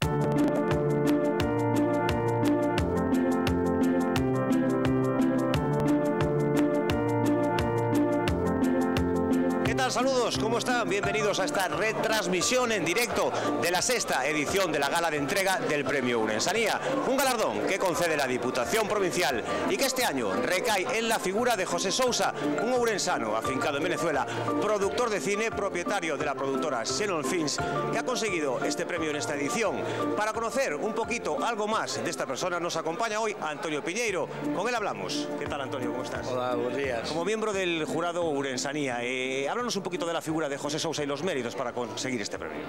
Thank you. Saludos, ¿cómo están? Bienvenidos a esta retransmisión en directo de la sexta edición de la gala de entrega del Premio Urensanía, un galardón que concede la Diputación Provincial y que este año recae en la figura de José Sousa, un urensano afincado en Venezuela, productor de cine, propietario de la productora Xenon Films, que ha conseguido este premio en esta edición. Para conocer un poquito algo más de esta persona nos acompaña hoy Antonio Piñeiro. Con él hablamos. ¿Qué tal Antonio? ¿Cómo estás? Hola, buenos días. Como miembro del jurado Urensanía, eh, háblanos un un poquito de la figura de José Sousa y los méritos para conseguir este premio.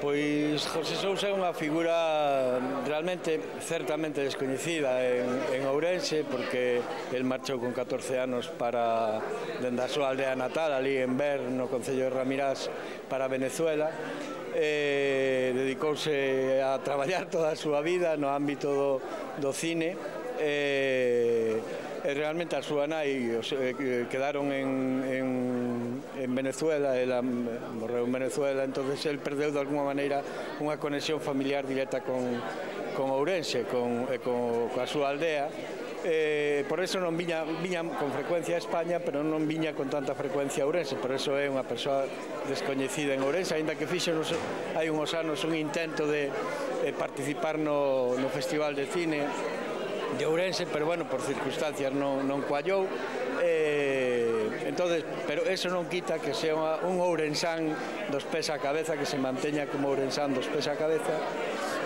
Pois José Sousa é unha figura realmente, certamente descoñecida en, en Ourense, porque el marchou con 14 anos para dende a súa aldea natal, ali en Ver, no Concello de Ramirás, para Venezuela, eh, dedicouse a traballar toda a súa vida no ámbito do, do cine, eh, e realmente a súa nai os, eh, quedaron en, en en Venezuela, ela morreu en Venezuela, entonces el perdeu de alguma maneira unha conexión familiar directa con, con Ourense, con, eh, e con, coa súa aldea, eh, por eso non viña, viña con frecuencia a España, pero non viña con tanta frecuencia a Ourense, por eso é unha persoa descoñecida en Ourense, aínda que fixo nos, hai uns anos un intento de eh, participar no, no Festival de Cine de Ourense, pero bueno, por circunstancias non, non coallou, eh, entonces, pero eso non quita que sea un Ourensán dos pés a cabeza, que se manteña como Ourensán dos pés a cabeza,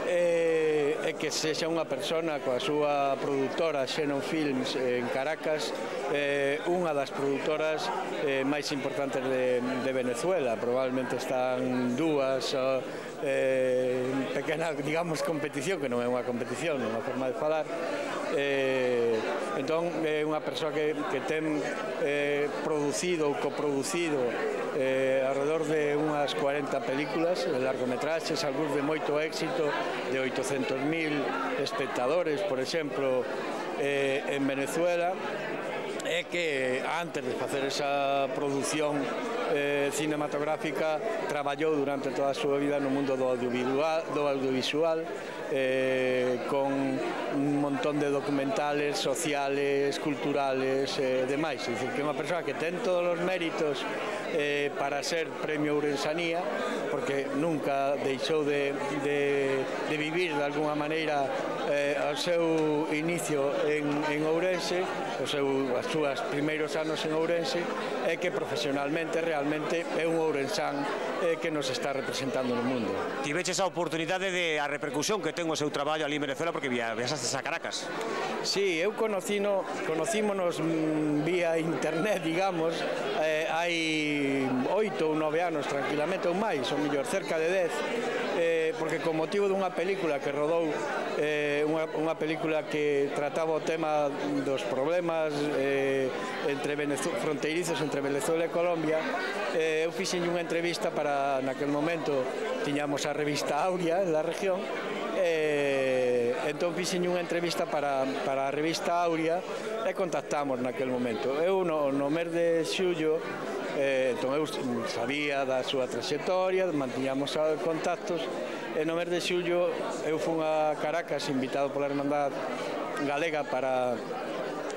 e, e que se xa unha persona coa súa produtora Xenon Films en Caracas, eh, unha das produtoras eh, máis importantes de, de Venezuela, probablemente están dúas eh, pequena, digamos, competición, que non é unha competición, é unha forma de falar, eh, Entón, é unha persoa que, que ten eh, producido ou coproducido eh, alrededor de unhas 40 películas, largometraxes, algúns de moito éxito, de 800.000 espectadores, por exemplo, eh, en Venezuela, é que antes de facer esa produción eh, cinematográfica traballou durante toda a súa vida no mundo do audiovisual, do audiovisual eh, con un montón de documentales sociales, culturales e eh, demais. É dicir, que é unha persoa que ten todos os méritos eh, para ser premio Urensanía, porque nunca deixou de, de, de vivir de alguna maneira eh, ao seu inicio en, en Ourense, o seu, a súa súas primeiros anos en Ourense e que profesionalmente realmente é un ourensán eh, que nos está representando no mundo. Tiveches a oportunidade de a repercusión que ten o seu traballo ali en Venezuela porque via, viaxaste a Caracas. Sí, eu conocino, conocímonos mm, vía internet, digamos, eh, hai oito ou nove anos tranquilamente ou máis, ou mellor, cerca de dez, eh, porque con motivo dunha película que rodou eh, unha, unha película que trataba o tema dos problemas eh, Eh, entre, Venezuela, fronteirizas entre Venezuela e Colombia. Eh, eu fixen unha entrevista para, naquel momento, tiñamos a revista Aurea da región, eh, entón fixen unha entrevista para, para a revista Aurea e contactamos naquel momento. Eu no, no mes de xullo eh, entón eu sabía da súa trayectoria, mantiñamos contactos, e no mes de xullo eu fun a Caracas invitado pola Hermandad Galega para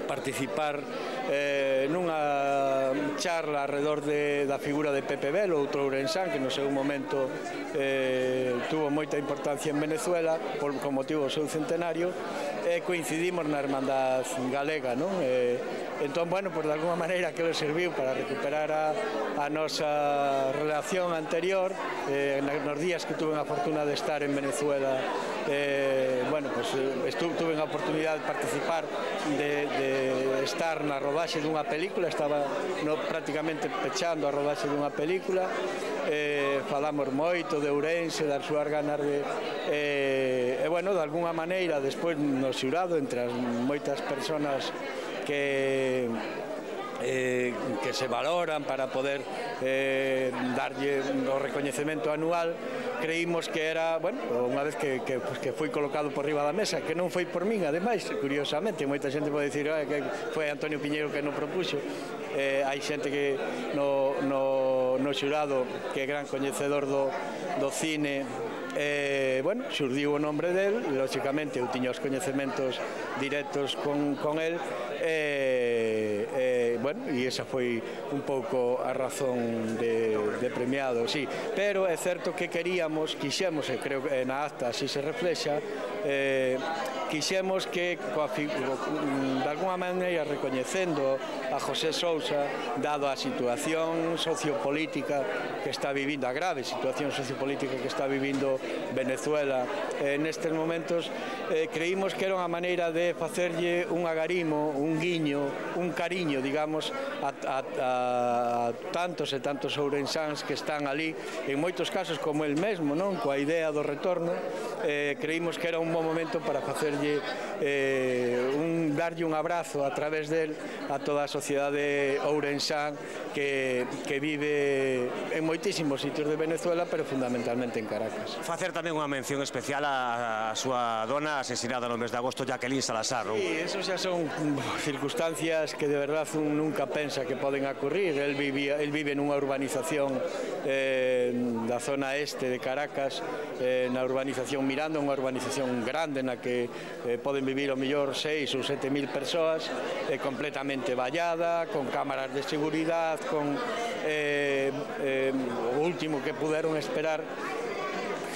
participar eh, nunha charla alrededor de, da figura de Pepe Belo, outro ourensán que no seu momento eh, tuvo moita importancia en Venezuela por, con motivo do seu centenario e eh, coincidimos na Hermandad Galega, non? Eh, entón, bueno, por de alguma maneira que le serviu para recuperar a, a nosa relación anterior eh, nos días que tuve a fortuna de estar en Venezuela eh, bueno, pues, eh, estuve, tuve a oportunidade de participar de, de estar na rodaxe dunha película, estaba no, prácticamente pechando a rodaxe dunha película, eh, falamos moito de Ourense, das súas ganas de... Eh, e, bueno, de alguna maneira, despois no xurado, entre as moitas personas que eh, que se valoran para poder eh, darlle o recoñecemento anual creímos que era, bueno, unha vez que, que, pues, que foi colocado por riba da mesa que non foi por min, ademais, curiosamente moita xente pode dicir ah, que foi Antonio Piñeiro que non propuxo eh, hai xente que no, no, no xurado que é gran coñecedor do, do cine eh, bueno, xurdiu o nombre del, lógicamente eu tiño os coñecementos directos con, con el, eh, eh, bueno, e esa foi un pouco a razón de, de premiado, sí. Pero é certo que queríamos, quixemos, e creo que na acta así se reflexa, eh, quixemos que coa, mm, de alguma maneira recoñecendo a José Sousa dado a situación sociopolítica que está vivindo, a grave situación sociopolítica que está vivindo Venezuela eh, nestes momentos eh, creímos que era unha maneira de facerlle un agarimo, un guiño un cariño, digamos a, a, a tantos e tantos ourensáns que están ali en moitos casos como el mesmo, non? coa idea do retorno eh, creímos que era un bom momento para facer darlle eh, un darlle un abrazo a través del a toda a sociedade ourensán que, que vive en moitísimos sitios de Venezuela, pero fundamentalmente en Caracas. Facer tamén unha mención especial a, a súa dona asesinada no mes de agosto, Jacqueline Salazar. Sí, eso xa son circunstancias que de verdad un nunca pensa que poden ocurrir. El, vivía, el vive nunha urbanización eh, da zona este de Caracas, eh, na urbanización Miranda, unha urbanización grande na que eh, poden vivir o millor 6 ou 7 mil persoas eh, completamente vallada, con cámaras de seguridade, con eh, eh, o último que puderon esperar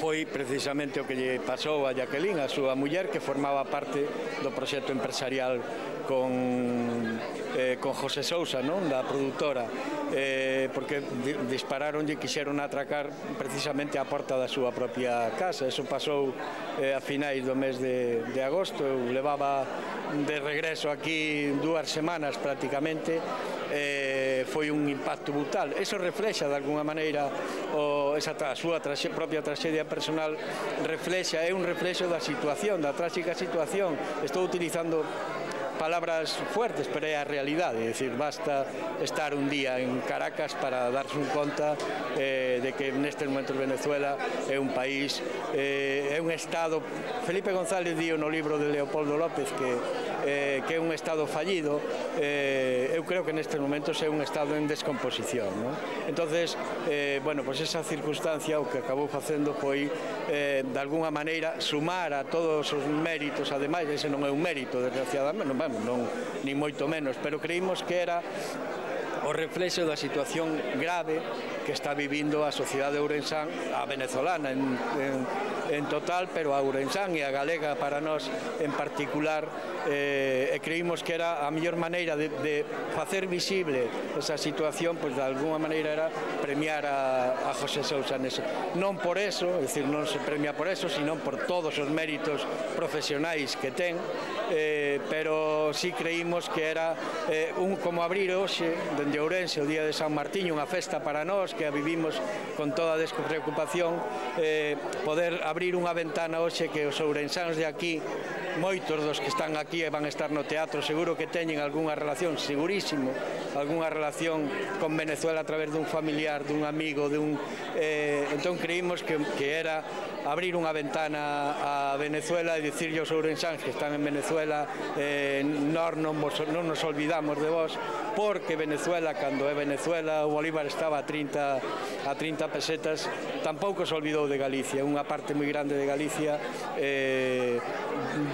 foi precisamente o que lle pasou a Jacqueline, a súa muller, que formaba parte do proxecto empresarial con, eh, con José Sousa, non? da produtora, eh, porque dispararon e quixeron atracar precisamente a porta da súa propia casa. Eso pasou eh, a finais do mes de, de agosto, eu levaba de regreso aquí dúas semanas prácticamente, eh, foi un impacto brutal. Eso reflexa de alguna maneira o, esa tra, a súa traxe, propia traxedia personal reflexa, é un reflexo da situación, da trágica situación. Estou utilizando palabras fuertes, pero é a realidade, é dicir, basta estar un día en Caracas para darse un conta eh, de que neste momento Venezuela é un país, eh, é un Estado. Felipe González dio no libro de Leopoldo López que eh, que é un Estado fallido, eh, eu creo que nestes momentos é un Estado en descomposición. ¿no? entonces eh, bueno, pues esa circunstancia o que acabou facendo foi, eh, de alguna maneira, sumar a todos os méritos, ademais, ese non é un mérito, desgraciadamente, non, bueno, non, ni moito menos, pero creímos que era o reflexo da situación grave que está vivindo a sociedade ourensán, a venezolana en, en en total, pero a Ourensán e a Galega para nós en particular eh, e creímos que era a mellor maneira de, de facer visible esa situación, pois de alguma maneira era premiar a, a José Sousa nese. Non por eso, é dicir, non se premia por eso, sino por todos os méritos profesionais que ten, eh, pero sí creímos que era eh, un como abrir hoxe dende Ourense o día de San Martiño unha festa para nós que a vivimos con toda a despreocupación eh, poder abrir unha ventana hoxe que os ourensanos de aquí moitos dos que están aquí e van estar no teatro seguro que teñen algunha relación, segurísimo, algunha relación con Venezuela a través dun familiar, dun amigo, dun... Eh, entón creímos que, que era abrir unha ventana a Venezuela e dicirlle aos ourensáns que están en Venezuela eh, nós non, vos, non nos olvidamos de vos porque Venezuela, cando é Venezuela o Bolívar estaba a 30 a 30 pesetas, tampouco se olvidou de Galicia, unha parte moi grande de Galicia eh,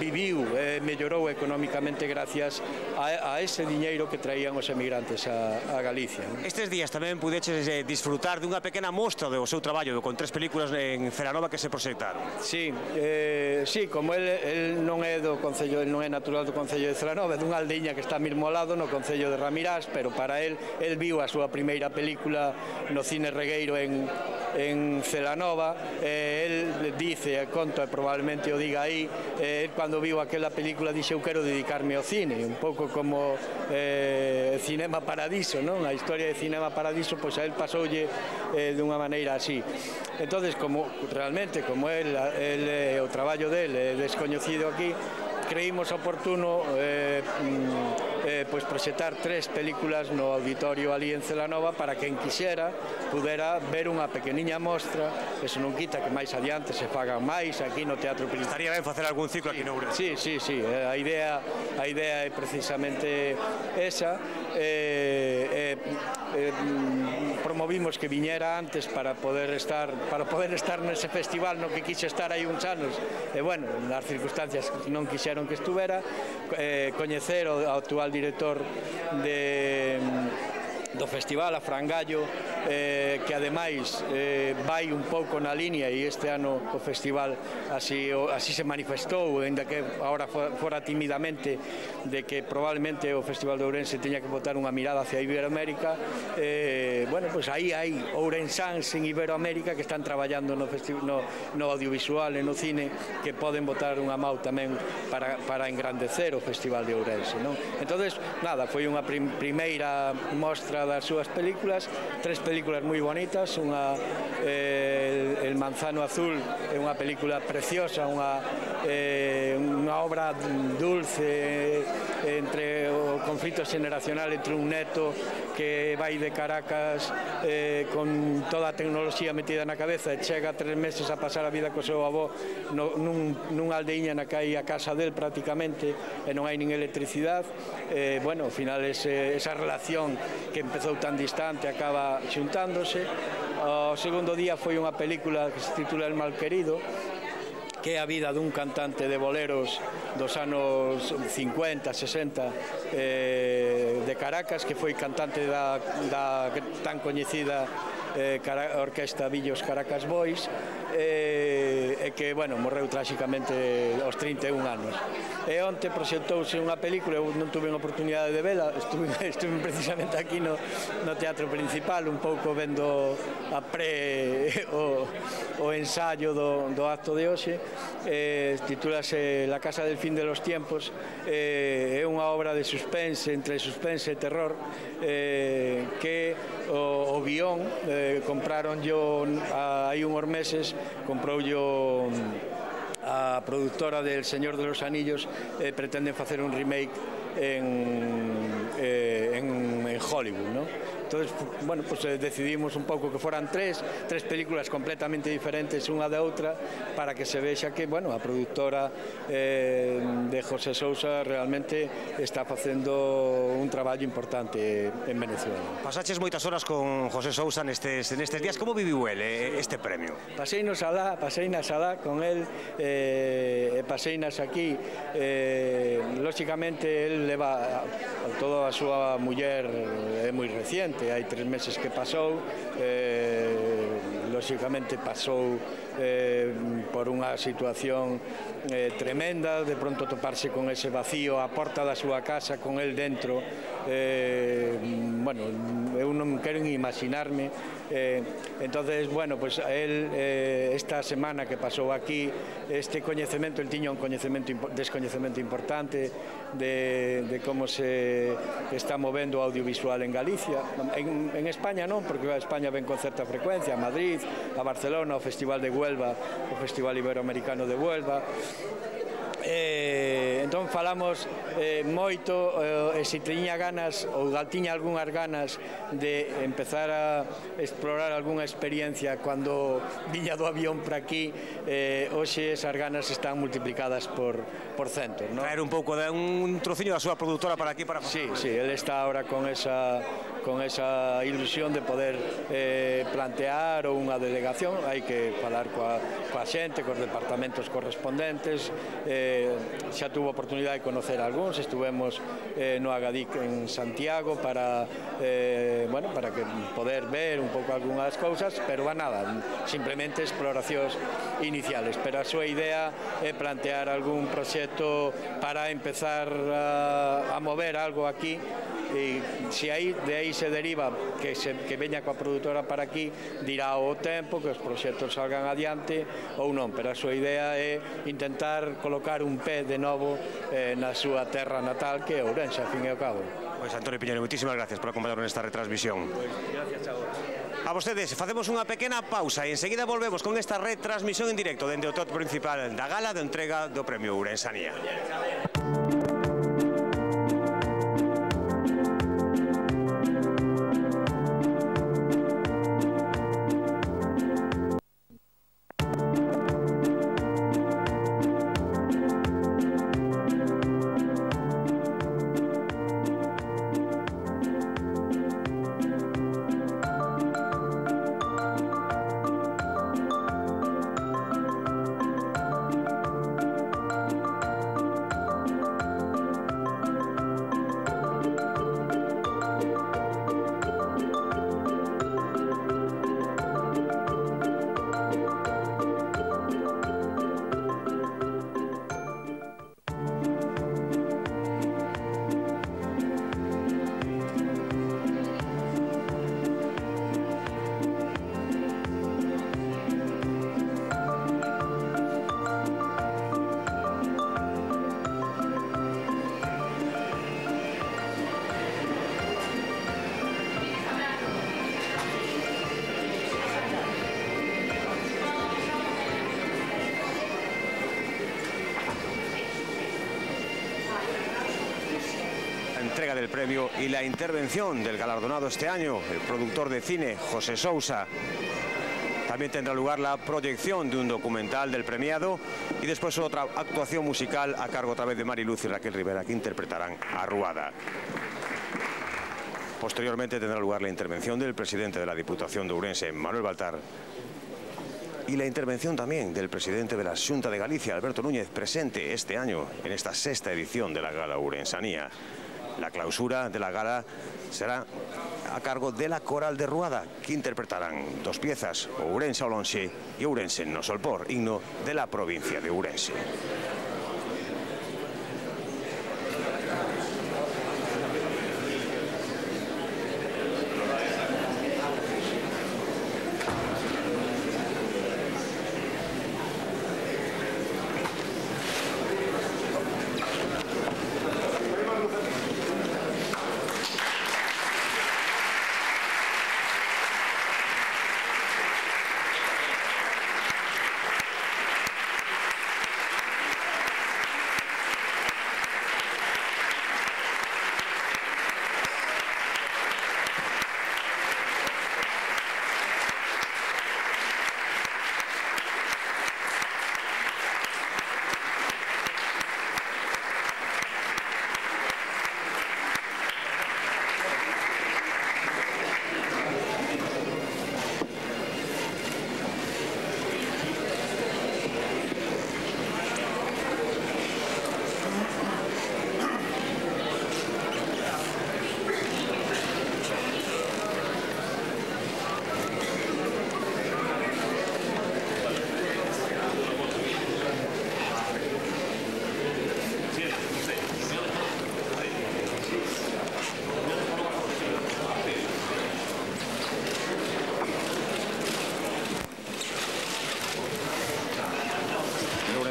viviu e eh, mellorou economicamente gracias a, a ese diñeiro que traían os emigrantes a, a Galicia. Non? Estes días tamén pudeches eh, disfrutar dunha pequena mostra do seu traballo do, con tres películas en Ceranova que se proxectaron. Sí, eh, sí como el, el non é do Concello, non é natural do Concello de Ceranova, é dunha aldeña que está mesmo ao lado no Concello de Ramirás, pero para el, el viu a súa primeira película no Cine Regueiro en, en Celanova, eh, el dice, conto e probablemente o diga aí, eh, cando cando viu aquela película dixe eu quero dedicarme ao cine, un pouco como eh, Cinema Paradiso, non? A historia de Cinema Paradiso, pois a él pasoulle eh, dunha maneira así. entonces como realmente, como él, él eh, o traballo del é eh, descoñecido aquí, creímos oportuno eh, mm, eh, pois, pues proxetar tres películas no auditorio ali en Celanova para quen quixera pudera ver unha pequeniña mostra, eso non quita que máis adiante se fagan máis aquí no Teatro Principal. Estaría ben facer algún ciclo sí. aquí no Ourense. Sí, sí, sí, eh, a idea, a idea é precisamente esa. Eh, eh, eh, mm, promovimos que viñera antes para poder estar para poder estar nese festival no que quixe estar aí uns anos e bueno, nas circunstancias non quixeron que estuvera eh, coñecer o, o actual director de do Festival a Frangallo eh, que ademais eh, vai un pouco na línea e este ano o festival así, o, así se manifestou ainda que agora fora timidamente de que probablemente o Festival de Ourense teña que botar unha mirada hacia Iberoamérica eh, bueno, pois pues aí hai ourensáns en Iberoamérica que están traballando no, no, no audiovisual e no cine que poden botar unha mau tamén para, para engrandecer o Festival de Ourense non? entonces nada, foi unha prim primeira mostra das súas películas, tres películas moi bonitas, unha eh, El manzano azul é unha película preciosa, unha eh, unha obra dulce eh, entre o conflito xeneracional entre un neto que vai de Caracas eh, con toda a tecnoloxía metida na cabeza e chega tres meses a pasar a vida co seu avó no, nun, nunha aldeiña na que hai a casa del prácticamente e non hai nin electricidade eh, bueno, ao final ese, esa relación que empezou tan distante acaba xuntándose. O segundo día foi unha película que se titula El Malquerido que é a vida dun cantante de boleros dos anos 50, 60 eh, de Caracas, que foi cantante da, da tan coñecida eh, orquesta Villos Caracas Boys, eh, e que, bueno, morreu tráxicamente aos 31 anos. E onte proxectouse unha película, eu non tuve a oportunidade de vela, estuve, estuve precisamente aquí no, no teatro principal, un pouco vendo a pre o, o ensayo do, do acto de hoxe, eh, titúlase La casa del fin de los tiempos, eh, é unha obra de suspense, entre suspense e terror, eh, que o, o guión eh, compraron yo a, hai unhos meses comprou yo mm, a productora del Señor de los Anillos eh, pretenden facer un remake en, eh, en, en Hollywood, ¿no? Entonces, bueno, pues eh, decidimos un pouco que foran tres, tres películas completamente diferentes unha da outra para que se vexa que, bueno, a productora eh, de José Sousa realmente está facendo un traballo importante en Venezuela. Pasaches moitas horas con José Sousa nestes, nestes días, como viviu el eh, este premio? Pasei nos alá, pasei nas alá con el, eh, pasei nas aquí, eh, lóxicamente el leva toda a súa muller eh, é moi reciente, que hai tres meses que pasou, eh, lóxicamente pasou eh, por unha situación eh, tremenda, de pronto toparse con ese vacío a porta da súa casa, con el dentro, eh, bueno, eu non quero imaginarme, eh, entonces, bueno, pues a él eh, esta semana que pasou aquí, este coñecemento, el tiña un coñecemento, descoñecemento importante de, de como se está movendo o audiovisual en Galicia, en, en España non, porque a España ven con certa frecuencia, a Madrid, a Barcelona, o Festival de Huelva, o Festival Iberoamericano de Huelva eh, entón falamos eh, moito eh, se tiña ganas ou tiña algunhas ganas de empezar a explorar algunha experiencia cando viña do avión para aquí eh, hoxe esas ganas están multiplicadas por, por cento ¿no? traer un pouco de un trociño da súa productora para aquí para Sí, sí, ele está ahora con esa con esa ilusión de poder eh, plantear unha delegación hai que falar coa, coa xente cos departamentos correspondentes eh, Eh, xa tuvo oportunidade de conocer algúns, estuvemos eh, no Agadic en Santiago para eh, bueno, para que poder ver un pouco algunhas cousas, pero va nada, simplemente exploracións iniciales, pero a súa idea é plantear algún proxecto para empezar a, a mover algo aquí e se aí de aí se deriva que se que veña coa produtora para aquí dirá o tempo que os proxectos salgan adiante ou non, pero a súa idea é intentar colocar colocar un pé de novo eh, na súa terra natal que é Ourense, a fin e ao cabo. Pois Antonio Piñero, moitísimas gracias por acompañarnos nesta retransmisión. Pois, gracias a. A vostedes, facemos unha pequena pausa e enseguida volvemos con esta retransmisión en directo dende o top principal da gala de entrega do Premio Ourensanía. Intervención del galardonado este año, el productor de cine José Sousa. También tendrá lugar la proyección de un documental del premiado y después otra actuación musical a cargo otra vez de Mariluz y Raquel Rivera que interpretarán a Ruada. Posteriormente tendrá lugar la intervención del presidente de la Diputación de Urense, Manuel Baltar, y la intervención también del presidente de la Junta de Galicia, Alberto Núñez, presente este año en esta sexta edición de la Gala Urensanía. La clausura de la gala será a cargo de la Coral de Ruada, que interpretarán dos piezas, Ourense Olonxe y Ourense no Solpor, himno de la provincia de Ourense.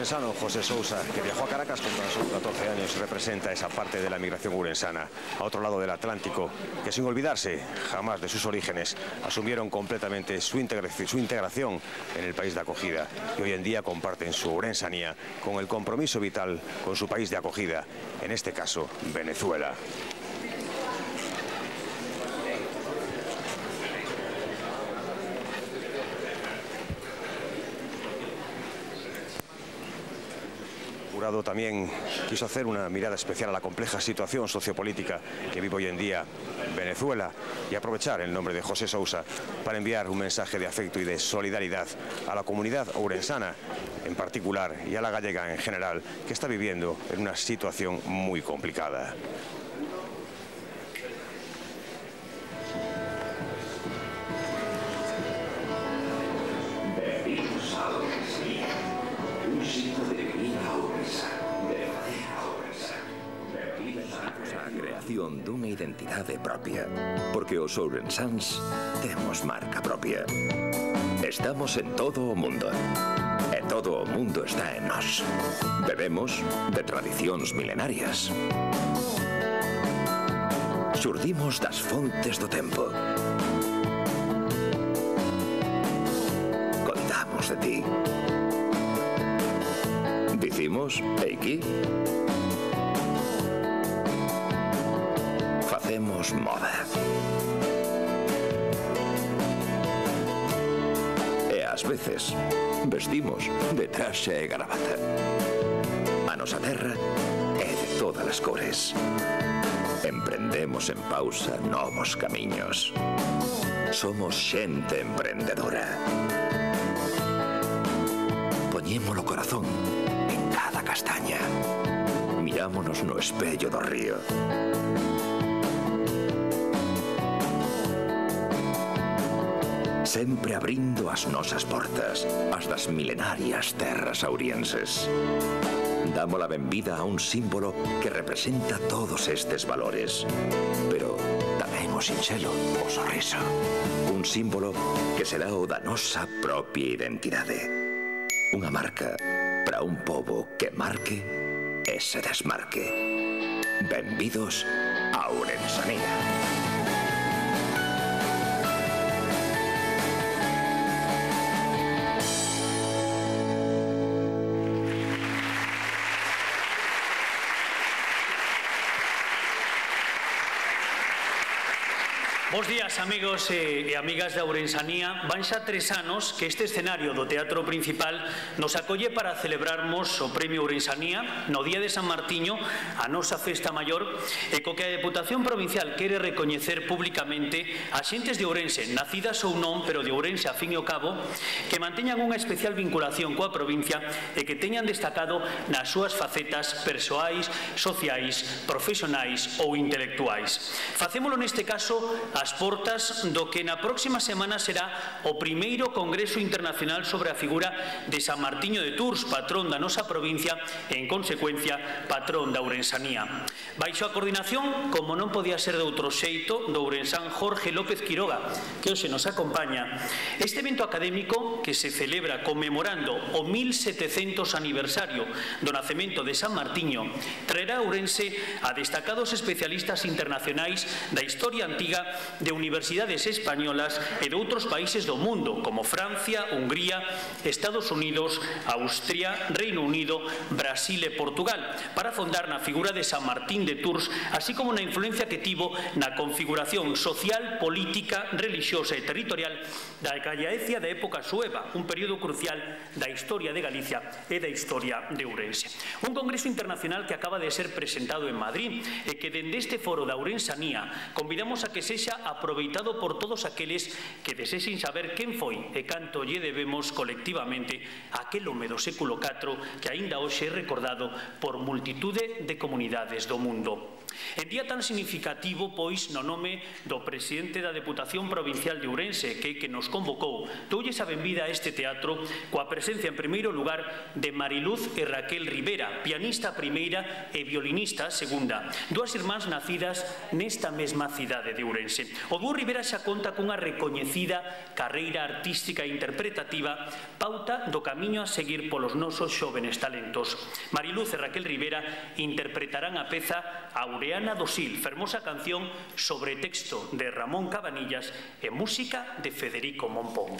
Urensano José Sousa, que viajó a Caracas con tan solo 14 años, representa esa parte de la migración urensana, a otro lado del Atlántico, que sin olvidarse jamás de sus orígenes, asumieron completamente su, su integración en el país de acogida y hoy en día comparten su urensanía con el compromiso vital con su país de acogida, en este caso Venezuela. También quiso hacer una mirada especial a la compleja situación sociopolítica que vive hoy en día Venezuela y aprovechar el nombre de José Sousa para enviar un mensaje de afecto y de solidaridad a la comunidad ourensana en particular y a la gallega en general que está viviendo en una situación muy complicada. Identidade propia, porque os ourensans temos marca propia. Estamos en todo o mundo. E todo mundo está en nós. Bebemos de tradicións milenarias. Xurdimos das fontes do tempo. Contamos de ti. Dicimos, Eiki, anos moda. E ás veces vestimos de traxe e gravata. A nosa terra é de todas as cores. Emprendemos en pausa novos camiños. Somos xente emprendedora. Poñémolo o corazón en cada castaña. Mirámonos no espello do río sempre abrindo as nosas portas, as milenarias terras aurienses. Damos a benvida a un símbolo que representa todos estes valores, pero tamén o sinxelo, o sorriso. Un símbolo que será o propia identidade. Unha marca para un pobo que marque e se desmarque. Benvidos a Ourensanía. Bos días, amigos e, amigas da Ourensanía. Van xa tres anos que este escenario do Teatro Principal nos acolle para celebrarmos o Premio Ourensanía no Día de San Martiño, a nosa festa maior, e co que a Deputación Provincial quere recoñecer públicamente a xentes de Ourense, nacidas ou non, pero de Ourense a fin e ao cabo, que manteñan unha especial vinculación coa provincia e que teñan destacado nas súas facetas persoais, sociais, profesionais ou intelectuais. Facémolo neste caso a ás portas do que na próxima semana será o primeiro Congreso Internacional sobre a figura de San Martiño de Tours, patrón da nosa provincia e, en consecuencia, patrón da Ourensanía. Baixo a coordinación, como non podía ser de outro xeito, do Ourensán Jorge López Quiroga, que hoxe nos acompaña. Este evento académico, que se celebra conmemorando o 1700 aniversario do nacemento de San Martiño, traerá a Ourense a destacados especialistas internacionais da historia antiga de universidades españolas e de outros países do mundo, como Francia, Hungría, Estados Unidos, Austria, Reino Unido, Brasil e Portugal, para fondar na figura de San Martín de Tours, así como na influencia que tivo na configuración social, política, religiosa e territorial da Gallaecia da época sueva, un período crucial da historia de Galicia e da historia de Ourense. Un congreso internacional que acaba de ser presentado en Madrid e que dende este foro da Ourensanía convidamos a que sexa aproveitado por todos aqueles que desexen saber quen foi e canto lle debemos colectivamente aquel home do século IV que aínda hoxe é recordado por multitude de comunidades do mundo. En día tan significativo, pois, no nome do presidente da Deputación Provincial de Ourense, que, que nos convocou, doulles a benvida a este teatro coa presencia, en primeiro lugar, de Mariluz e Raquel Rivera, pianista primeira e violinista segunda, dúas irmás nacidas nesta mesma cidade de Ourense. O dúo Rivera xa conta cunha recoñecida carreira artística e interpretativa pauta do camiño a seguir polos nosos xóvenes talentos. Mariluz e Raquel Rivera interpretarán a peza Ourense Beana do Sil, fermosa canción sobre texto de Ramón Cabanillas e música de Federico Mompón.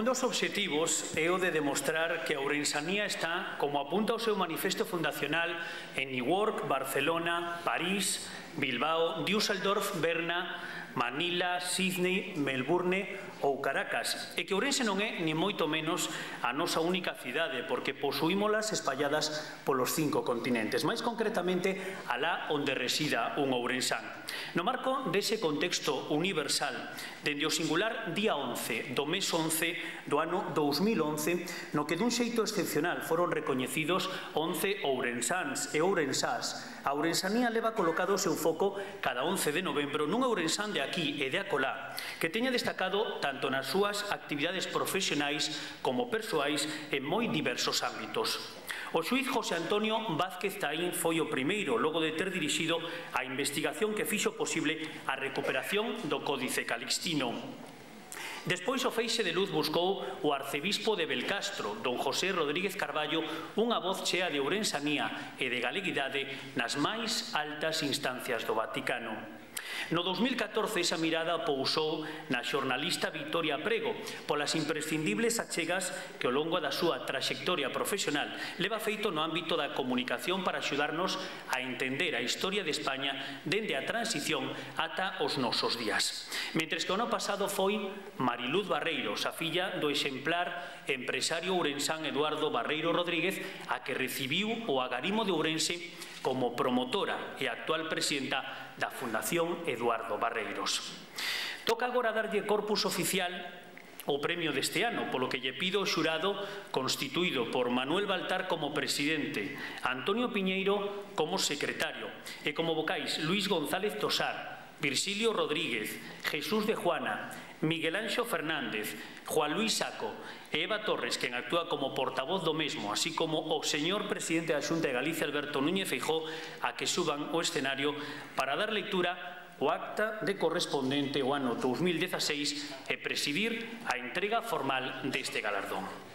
Un dos obxectivos é o de demostrar que a Ourensanía está, como apunta o seu manifesto fundacional, en New York, Barcelona, París, Bilbao, Düsseldorf, Berna, Manila, Sydney, Melbourne ou Caracas, e que Ourense non é ni moito menos a nosa única cidade, porque posuímolas espalladas polos cinco continentes, máis concretamente alá onde resida un ourensán. No marco dese contexto universal, dende o singular día 11 do mes 11 do ano 2011, no que dun xeito excepcional foron recoñecidos 11 ourensáns e ourensás. A ourensanía leva colocado o seu foco cada 11 de novembro nun ourensán de aquí e de acolá, que teña destacado tanto nas súas actividades profesionais como persoais en moi diversos ámbitos. O xuiz José Antonio Vázquez Taín foi o primeiro, logo de ter dirixido a investigación que fixo posible a recuperación do Códice Calixtino. Despois o feixe de luz buscou o arcebispo de Belcastro, don José Rodríguez Carballo, unha voz chea de ourensanía e de galeguidade nas máis altas instancias do Vaticano. No 2014 esa mirada pousou na xornalista Victoria Prego polas imprescindibles achegas que ao longo da súa traxectoria profesional leva feito no ámbito da comunicación para axudarnos a entender a historia de España dende a transición ata os nosos días. Mentres que o ano pasado foi Mariluz Barreiros, a filla do exemplar empresario ourensán Eduardo Barreiro Rodríguez, a que recibiu o agarimo de Ourense como promotora e actual presidenta da Fundación Eduardo Barreiros. Toca agora darlle corpus oficial o premio deste ano, polo que lle pido o xurado constituído por Manuel Baltar como presidente, Antonio Piñeiro como secretario e como vocais Luis González Tosar, Virgilio Rodríguez, Jesús de Juana, Miguel Anxo Fernández, Juan Luis Saco e Eva Torres, quen actúa como portavoz do mesmo, así como o señor presidente da Xunta de Galicia, Alberto Núñez Feijó, a que suban o escenario para dar lectura o acta de correspondente ao ano 2016 e presidir a entrega formal deste galardón.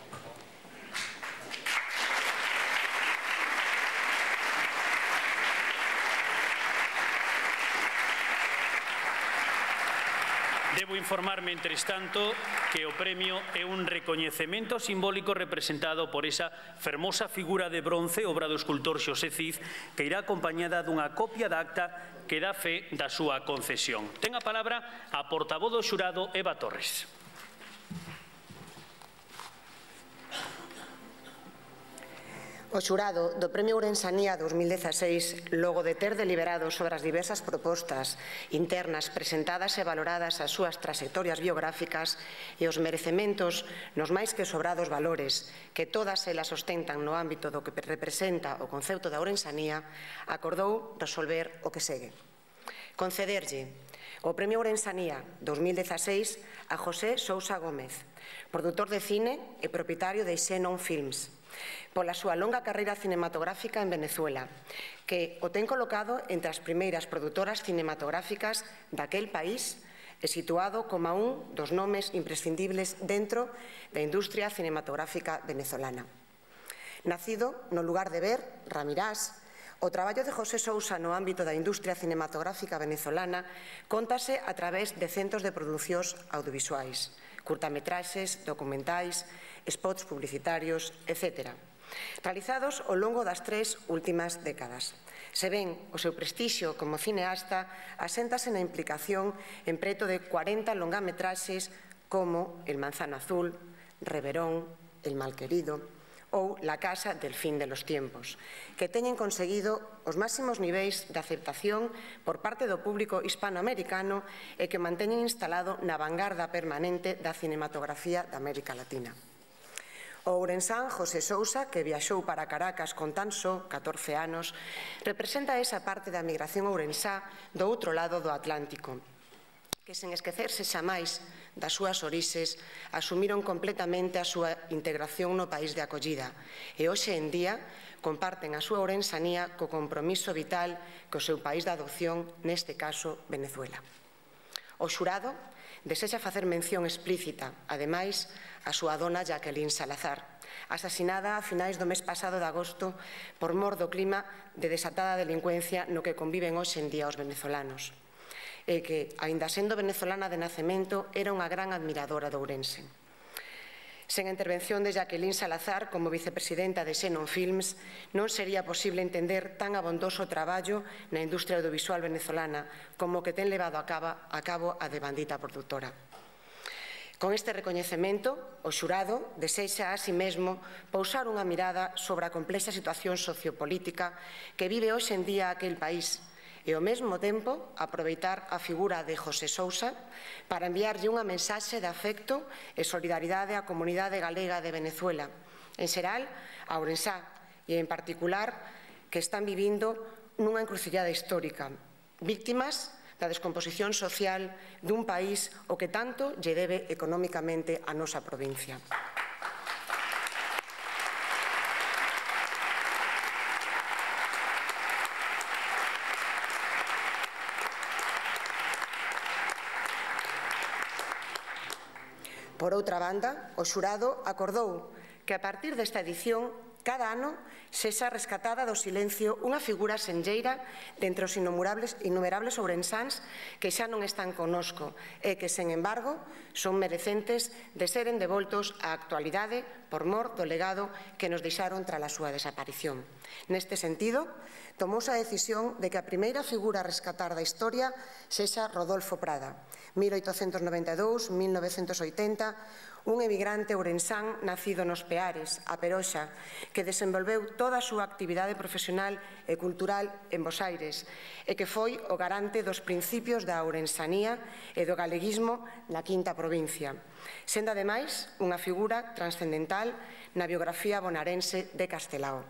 Debo informarme, entre tanto, que o premio é un recoñecemento simbólico representado por esa fermosa figura de bronce obra do escultor Xosé Cid que irá acompañada dunha copia da acta que dá fe da súa concesión. Ten a palabra a portavoz do xurado Eva Torres. O xurado do Premio Ourensanía 2016, logo de ter deliberado sobre as diversas propostas internas presentadas e valoradas as súas trayectorias biográficas e os merecementos nos máis que sobrados valores que todas elas ostentan no ámbito do que representa o concepto da Ourensanía, acordou resolver o que segue. Concederlle o Premio Ourensanía 2016 a José Sousa Gómez, produtor de cine e propietario de Xenon Films, pola súa longa carreira cinematográfica en Venezuela, que o ten colocado entre as primeiras produtoras cinematográficas daquel país e situado como un dos nomes imprescindibles dentro da industria cinematográfica venezolana. Nacido no lugar de ver, Ramirás, O traballo de José Sousa no ámbito da industria cinematográfica venezolana contase a través de centos de producións audiovisuais, curtametraxes, documentais, spots publicitarios, etc., realizados ao longo das tres últimas décadas. Se ven, o seu prestixio como cineasta aséntase na implicación en preto de 40 longametraxes como El manzano azul, Reverón, El malquerido ou La casa del fin de los tiempos, que teñen conseguido os máximos niveis de aceptación por parte do público hispanoamericano e que manteñen instalado na vanguarda permanente da cinematografía da América Latina. Ourensán José Sousa, que viaxou para Caracas con tan só 14 anos, representa esa parte da migración ourensá do outro lado do Atlántico, que sen esquecerse xa máis das súas orixes, asumiron completamente a súa integración no país de acollida e hoxe en día comparten a súa ourensanía co compromiso vital co seu país de adopción, neste caso Venezuela. O xurado desexa facer mención explícita, ademais, a súa dona Jacqueline Salazar, asasinada a finais do mes pasado de agosto por mor do clima de desatada delincuencia no que conviven hoxe en día os venezolanos e que, aínda sendo venezolana de nacemento, era unha gran admiradora de Ourense. Sen a intervención de Jacqueline Salazar como vicepresidenta de Xenon Films, non sería posible entender tan abondoso traballo na industria audiovisual venezolana como o que ten levado a cabo a, cabo a de bandita productora. Con este recoñecemento, o xurado desexa a si mesmo pousar unha mirada sobre a complexa situación sociopolítica que vive hoxe en día aquel país e ao mesmo tempo aproveitar a figura de José Sousa para enviarlle unha mensaxe de afecto e solidaridade á comunidade galega de Venezuela, en xeral a Ourensá e en particular que están vivindo nunha encrucillada histórica, víctimas da descomposición social dun país o que tanto lle debe económicamente a nosa provincia. Por outra banda, o xurado acordou que a partir desta edición Cada ano sexa rescatada do silencio unha figura senlleira dentre os innumerables, innumerables ourensáns que xa non están conosco e que, sen embargo, son merecentes de seren devoltos á actualidade por mor do legado que nos deixaron tras a súa desaparición. Neste sentido, tomouse a decisión de que a primeira figura a rescatar da historia sexa Rodolfo Prada, 1892-1980, un emigrante ourensán nacido nos Peares, a Peroxa, que desenvolveu toda a súa actividade profesional e cultural en Bos Aires e que foi o garante dos principios da ourensanía e do galeguismo na quinta provincia. Sendo, ademais, unha figura transcendental na biografía bonarense de Castelao.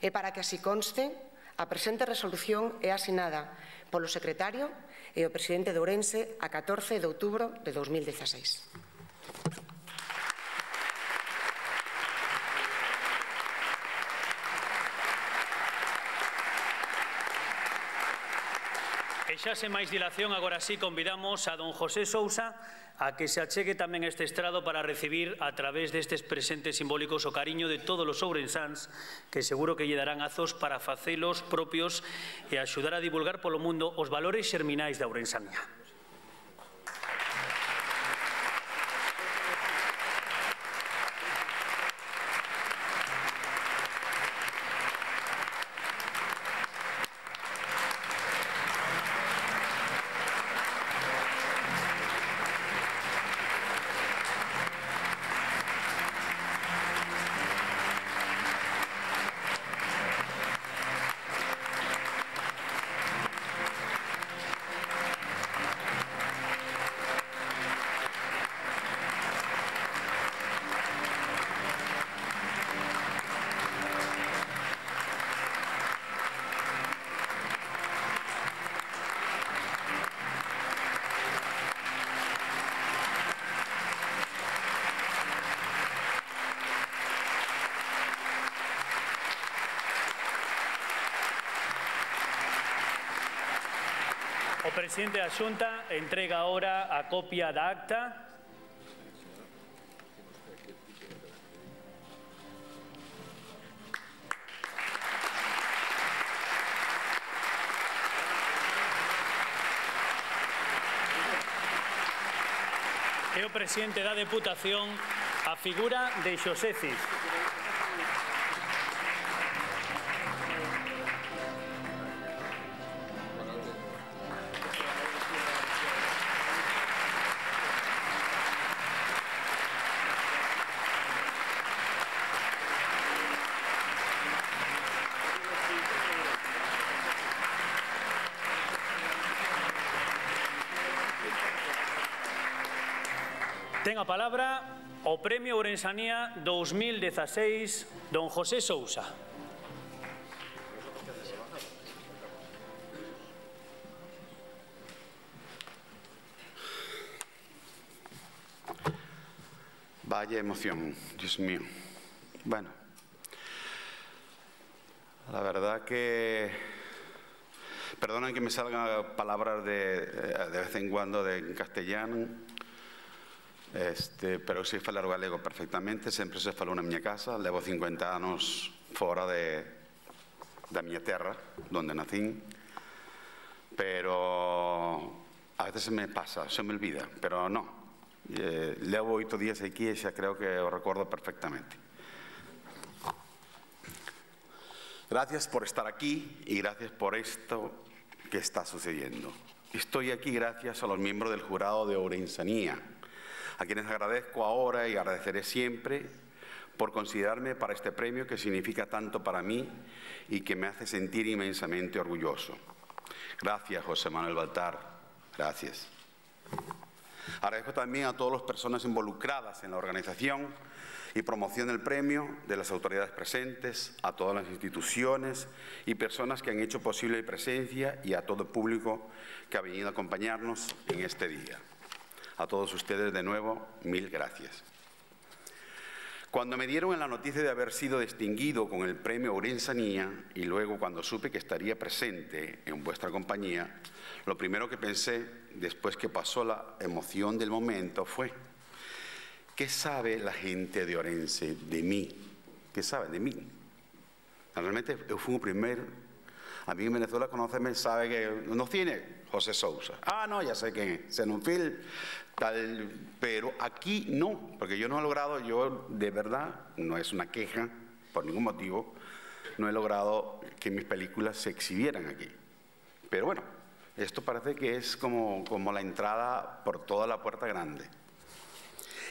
E para que así conste, A presente resolución é asinada polo secretario e o presidente de Ourense a 14 de outubro de 2016. E xa sen máis dilación, agora sí convidamos a don José Sousa a que se achegue tamén este estrado para recibir a través destes presentes simbólicos o cariño de todos os ourensáns que seguro que lle darán azos para facelos propios e axudar a divulgar polo mundo os valores xerminais da Ourensanía. presidente da Xunta entrega ahora a copia da acta e o presidente da Deputación a figura de Xosecis. Ten a palabra o Premio Ourensanía 2016 don José Sousa. Vaya emoción, Dios mío. Bueno, la verdad que... Perdonen que me salgan palabras de, de vez en cuando de, en castellano, este, pero sei falar o galego perfectamente, sempre se falou na miña casa, levo 50 anos fora de, da miña terra, donde nacín, pero a veces se me pasa, se me olvida, pero no, Eh, levo oito días aquí e xa creo que o recordo perfectamente. Gracias por estar aquí y gracias por esto que está sucediendo. Estoy aquí gracias a los miembros del jurado de Ourensanía, a quienes agradezco ahora y agradeceré siempre por considerarme para este premio que significa tanto para mí y que me hace sentir inmensamente orgulloso. Gracias, José Manuel Baltar. Gracias. Agradezco también a todas las personas involucradas en la organización y promoción del premio, de las autoridades presentes, a todas las instituciones y personas que han hecho posible mi presencia y a todo el público que ha venido a acompañarnos en este día. A todos ustedes de nuevo, mil gracias. Cuando me dieron la noticia de haber sido distinguido con el premio Ourensanía y luego cuando supe que estaría presente en vuestra compañía, lo primero que pensé, después que pasó la emoción del momento, fue, ¿qué sabe la gente de Orense de mí? ¿Qué sabe de mí? Realmente fui el primer, a mí en Venezuela conocerme sabe que no tiene José Sousa. Ah, no, ya sé quién es, Senunfil, tal, pero aquí no, porque yo no he logrado, yo de verdad, no es una queja por ningún motivo, no he logrado que mis películas se exhibieran aquí. Pero bueno, esto parece que es como, como la entrada por toda la puerta grande.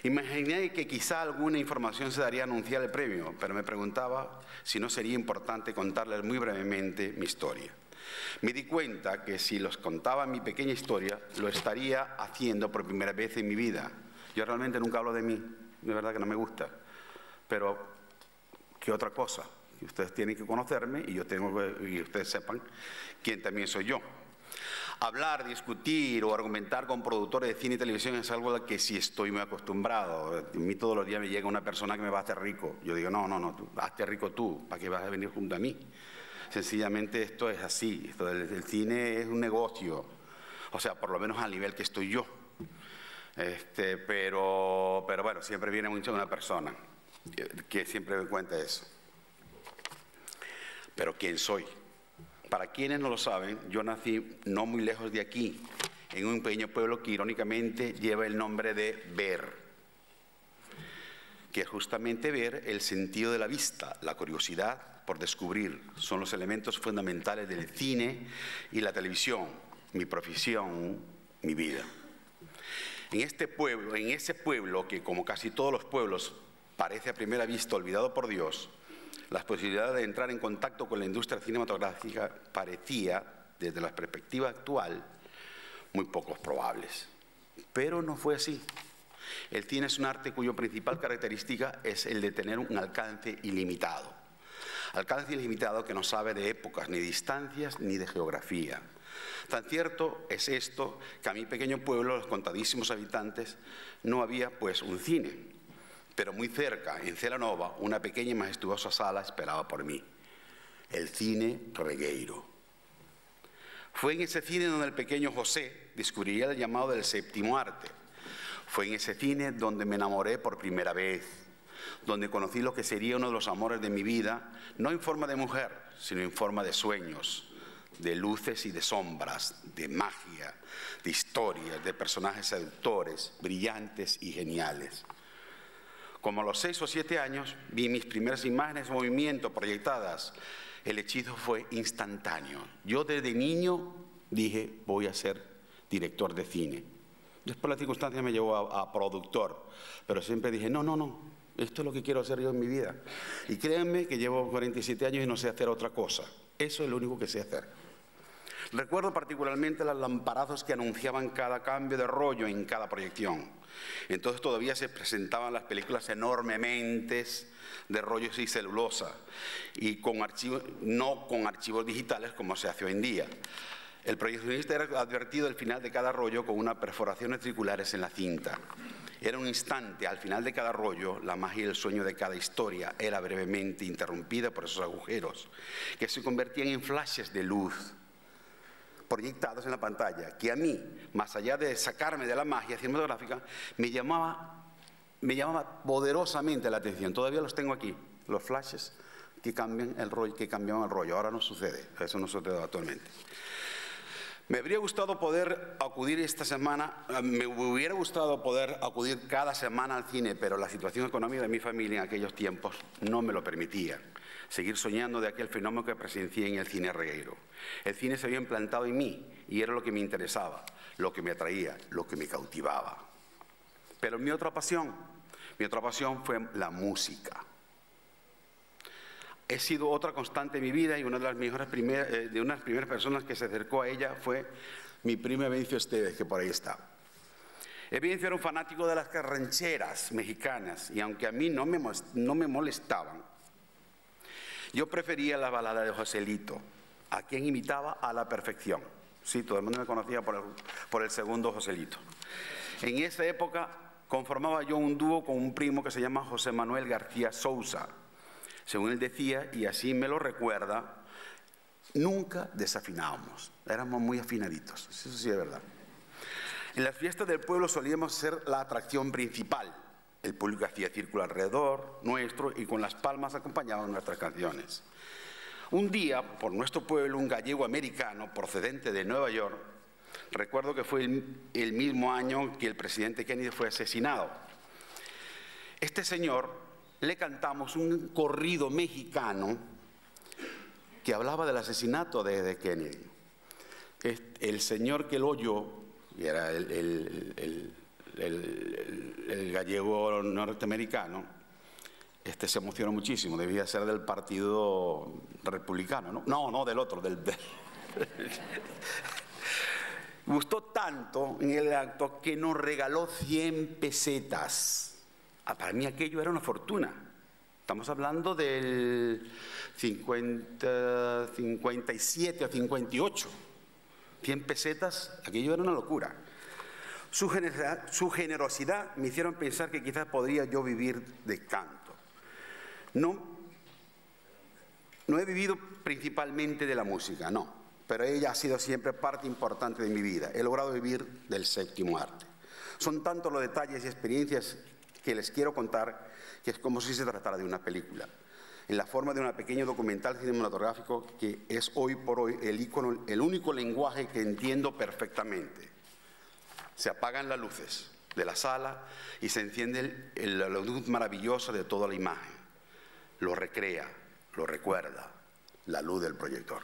Imaginé que quizá alguna información se daría a anunciar el premio, pero me preguntaba si no sería importante contarles muy brevemente mi historia. Me di cuenta que si los contaba mi pequeña historia, lo estaría haciendo por primera vez en mi vida. Yo realmente nunca hablo de mí, de verdad que no me gusta. Pero, ¿qué otra cosa? Ustedes tienen que conocerme y yo tengo que, y ustedes sepan quién también soy yo. Hablar, discutir o argumentar con productores de cine y televisión es algo a lo que sí estoy muy acostumbrado. A mí todos los días me llega una persona que me va a hacer rico. Yo digo, no, no, no, tú, hazte rico tú, ¿para qué vas a venir junto a mí? Sencillamente esto es así, esto del, el cine es un negocio, o sea, por lo menos al nivel que estoy yo. Este, pero, pero bueno, siempre viene mucho una persona que siempre me cuenta eso. Pero ¿quién soy? Para quienes no lo saben, yo nací no muy lejos de aquí, en un pequeño pueblo que irónicamente lleva el nombre de Ver, que justamente ver el sentido de la vista, la curiosidad por descubrir. Son los elementos fundamentales del cine y la televisión, mi profesión, mi vida. En este pueblo, en ese pueblo que como casi todos los pueblos parece a primera vista olvidado por Dios, las posibilidades de entrar en contacto con la industria cinematográfica parecía, desde la perspectiva actual, muy pocos probables. Pero no fue así. El cine es un arte cuya principal característica es el de tener un alcance ilimitado. Alcance ilimitado que no sabe de épocas, ni distancias, ni de geografía. Tan cierto es esto que a mi pequeño pueblo, los contadísimos habitantes, no había pues un cine, pero muy cerca, en Celanova, una pequeña y majestuosa sala esperaba por mí, el cine Regueiro. Fue en ese cine donde el pequeño José descubriría el llamado del séptimo arte. Fue en ese cine donde me enamoré por primera vez, donde conocí lo que sería uno de los amores de mi vida, no en forma de mujer, sino en forma de sueños, de luces y de sombras, de magia, de historias, de personajes seductores, brillantes y geniales. Como a los seis o siete años vi mis primeras imágenes de movimiento proyectadas, el hechizo fue instantáneo. Yo desde niño dije, voy a ser director de cine. Después la circunstancia me llevó a, productor, pero siempre dije, no, no, no, esto es lo que quiero hacer yo en mi vida. Y créanme que llevo 47 años y no sé hacer otra cosa. Eso es lo único que sé hacer. Recuerdo particularmente los lamparazos que anunciaban cada cambio de rollo en cada proyección. Entonces todavía se presentaban las películas enormemente de rollos y celulosa, y no con archivos digitales como se hace hoy en día. El proyeccionista era advertido al final de cada rollo con unas perforaciones circulares en la cinta. Era un instante, al final de cada rollo, la magia y el sueño de cada historia era brevemente interrumpida por esos agujeros, que se convertían en flashes de luz proyectados en la pantalla, que a mí, más allá de sacarme de la magia cinematográfica, me llamaba, me llamaba poderosamente la atención. Todavía los tengo aquí, los flashes que cambian el rollo, que cambiaban el rollo. Ahora no sucede, eso no sucede actualmente. Me habría gustado poder acudir esta semana, eh, me hubiera gustado poder acudir cada semana al cine, pero la situación económica de mi familia en aquellos tiempos no me lo permitía. Seguir soñando de aquel fenómeno que presencié en el cine regueiro. El cine se había implantado en mí y era lo que me interesaba, lo que me atraía, lo que me cautivaba. Pero mi otra pasión, mi otra pasión fue la música he sido otra constante en mi vida y una de las, mejores primeras, eh, de unas primeras personas que se acercó a ella fue mi primo Evencio Esteves, que por ahí está. Evencio era un fanático de las carrancheras mexicanas y aunque a mí no me, no me molestaban, yo prefería la balada de Joselito, a quien imitaba a la perfección. Sí, todo el mundo me conocía por el, segundo Joselito. En esa época conformaba yo un dúo con un primo que se llama José Manuel García Sousa, según él decía, y así me lo recuerda, nunca desafinábamos, éramos muy afinaditos, eso sí es verdad. En las fiestas del pueblo solíamos ser la atracción principal. El público hacía círculo alrededor nuestro y con las palmas acompañaban nuestras canciones. Un día, por nuestro pueblo, un gallego americano procedente de Nueva York, recuerdo que fue el, mismo año que el presidente Kennedy fue asesinado. Este señor le cantamos un corrido mexicano que hablaba del asesinato de, Kennedy. El señor que lo oyó, era el, gallego norteamericano, este se emocionó muchísimo, debía ser del partido republicano, ¿no? No, no, del otro, del... Gustó tanto en el acto que nos regaló 100 pesetas Ah, para mí aquello era una fortuna. Estamos hablando del 50, 57 o 58. 100 pesetas, aquello era una locura. Su generosidad, me hicieron pensar que quizás podría yo vivir de canto. No, no he vivido principalmente de la música, no, pero ella ha sido siempre parte importante de mi vida. He logrado vivir del séptimo arte. Son tantos los detalles y experiencias que les quiero contar, que es como si se tratara de una película, en la forma de un pequeño documental cinematográfico que es hoy por hoy el, el único lenguaje que entiendo perfectamente. Se apagan las luces de la sala y se enciende la luz maravillosa de toda la imagen. Lo recrea, lo recuerda, la luz del proyector.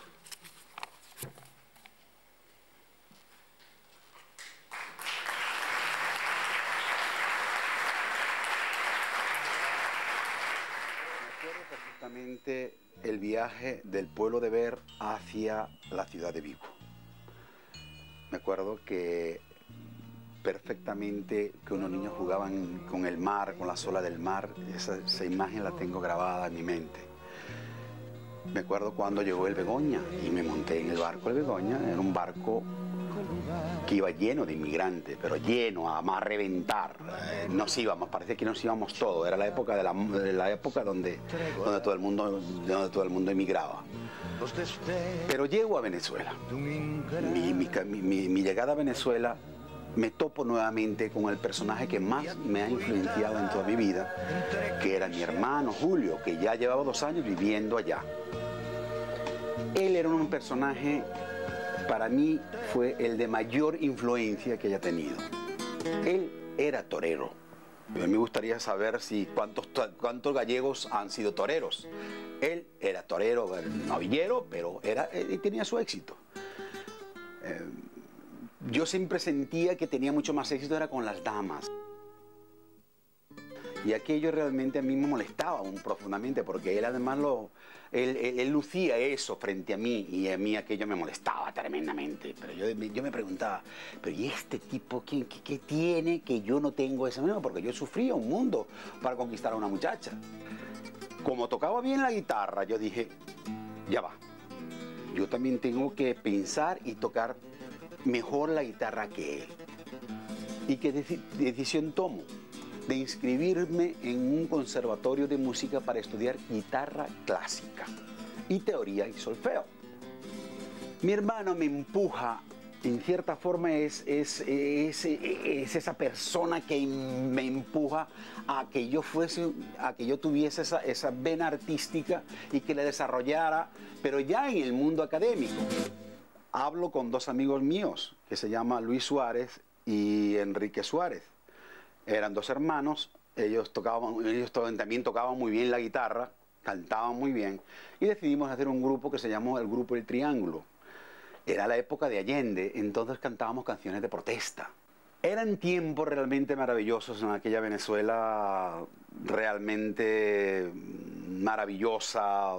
el viaje del pueblo de Ver hacia la ciudad de Vigo. Me acuerdo que perfectamente que unos niños jugaban con el mar, con la sola del mar, esa, esa imagen la tengo grabada en mi mente. Me acuerdo cuando llegó el Begoña y me monté en el barco del Begoña, era un barco que iba lleno de inmigrantes, pero lleno, a más reventar. Nos íbamos, parece que nos íbamos todos. Era la época, de la, época donde, donde, todo el mundo, donde todo el mundo emigraba. Pero llego a Venezuela. Mi, mi, llegada a Venezuela me topo nuevamente con el personaje que más me ha influenciado en toda mi vida, que era mi hermano Julio, que ya llevaba dos años viviendo allá. Él era un personaje para mí fue el de mayor influencia que haya tenido. Él era torero. A mí me gustaría saber si cuántos, gallegos han sido toreros. Él era torero, novillero, pero eh, tenía su éxito. Eh, yo siempre sentía que tenía mucho más éxito era con las damas. Y aquello realmente a mí me molestaba profundamente porque él además lo, él, lucía eso frente a mí y a mí aquello me molestaba tremendamente. Pero yo, yo me preguntaba, pero ¿y este tipo qué, qué, tiene que yo no tengo ese mismo? Porque yo sufría un mundo para conquistar a una muchacha. Como tocaba bien la guitarra, yo dije, ya va. Yo también tengo que pensar y tocar mejor la guitarra que él. ¿Y qué decisión tomo? de inscribirme en un conservatorio de música para estudiar guitarra clásica y teoría y solfeo. Mi hermano me empuja, en cierta forma es, es, es, esa persona que me empuja a que yo fuese, a que yo tuviese esa, esa vena artística y que la desarrollara, pero ya en el mundo académico. Hablo con dos amigos míos, que se llaman Luis Suárez y Enrique Suárez. Eran dos hermanos, ellos, tocaban, ellos también tocaban muy bien la guitarra, cantaban muy bien, y decidimos hacer un grupo que se llamó el Grupo El Triángulo. Era la época de Allende, entonces cantábamos canciones de protesta. Eran tiempos realmente maravillosos en aquella Venezuela realmente maravillosa,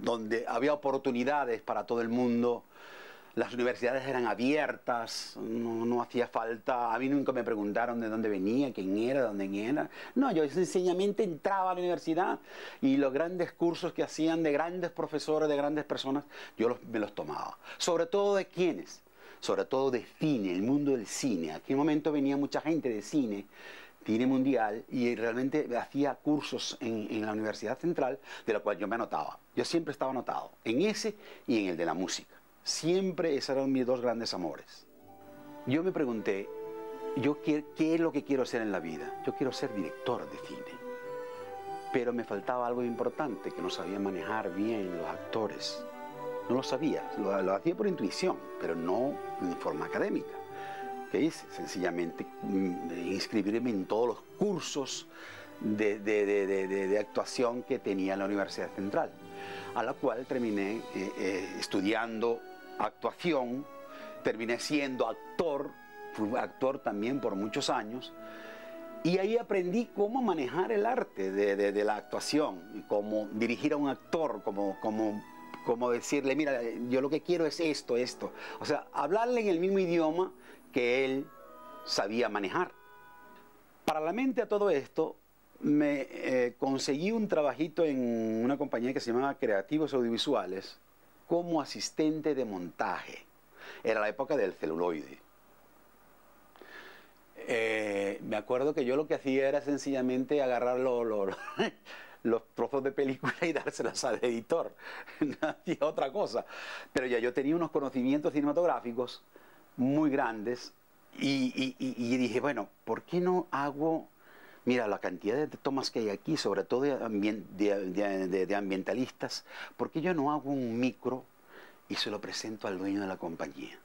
donde había oportunidades para todo el mundo, las universidades eran abiertas, no, hacía falta, a mí nunca me preguntaron de dónde venía, quién era, dónde era. No, yo sencillamente entraba a la universidad y los grandes cursos que hacían de grandes profesores, de grandes personas, yo me los tomaba. Sobre todo de quiénes, sobre todo de cine, el mundo del cine. En aquel momento venía mucha gente de cine cine mundial y realmente hacía cursos en, en, la Universidad Central de la cual yo me anotaba. Yo siempre estaba anotado, en ese y en el de la música. Siempre esos eran mis dos grandes amores. Yo me pregunté, yo qué, qué es lo que quiero ser en la vida. Yo quiero ser director de cine. Pero me faltaba algo importante, que no sabía manejar bien los actores. No lo sabía, lo, lo hacía por intuición, pero no en forma académica. ¿Qué hice? Sencillamente mm, inscribirme en todos los cursos de, de, de, de, actuación que tenía la Universidad Central, a la cual terminé eh, eh, estudiando actuación, terminé siendo actor, fui actor también por muchos años, y ahí aprendí cómo manejar el arte de, la actuación, cómo dirigir a un actor, cómo, cómo, cómo decirle, mira, yo lo que quiero es esto, esto. O sea, hablarle en el mismo idioma que él sabía manejar. Para la mente a todo esto, me eh, conseguí un trabajito en una compañía que se llamaba Creativos Audiovisuales, como asistente de montaje. Era la época del celuloide. Eh, me acuerdo que yo lo que hacía era sencillamente agarrar los trozos de película y dárselas al editor. No hacía otra cosa. Pero ya yo tenía unos conocimientos cinematográficos muy grandes y, dije, bueno, ¿por qué no hago Mira, la cantidad de tomas que hay aquí, sobre todo de, ambientalistas, ¿por qué yo no hago un micro y se lo presento al dueño de la compañía?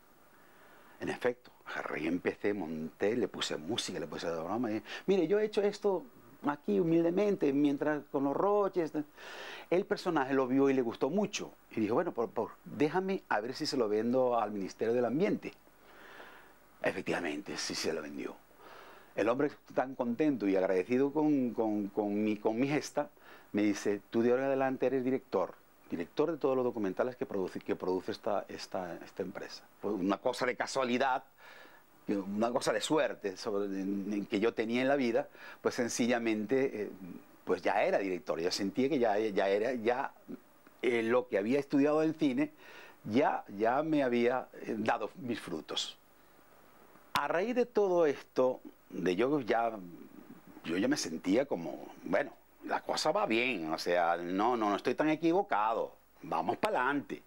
En efecto, agarré empecé, monté, le puse música, le puse broma. Y, Mire, yo he hecho esto aquí humildemente, mientras con los roches. El personaje lo vio y le gustó mucho. Y dijo, bueno, déjame a ver si se lo vendo al Ministerio del Ambiente. Efectivamente, sí se lo vendió. El hombre tan contento y agradecido con, mi, con mi gesta, me dice, tú de ahora en adelante eres director, director de todos los documentales que produce, que produce esta, esta, esta empresa. Pues una cosa de casualidad, una cosa de suerte que yo tenía en la vida, pues sencillamente eh, pues ya era director, ya sentía que ya, ya era, ya eh, lo que había estudiado en cine, ya, ya me había eh, dado mis frutos. A raíz de todo esto, de yo ya, yo ya me sentía como, bueno, la cosa va bien, o sea, no, no, no estoy tan equivocado, vamos para adelante.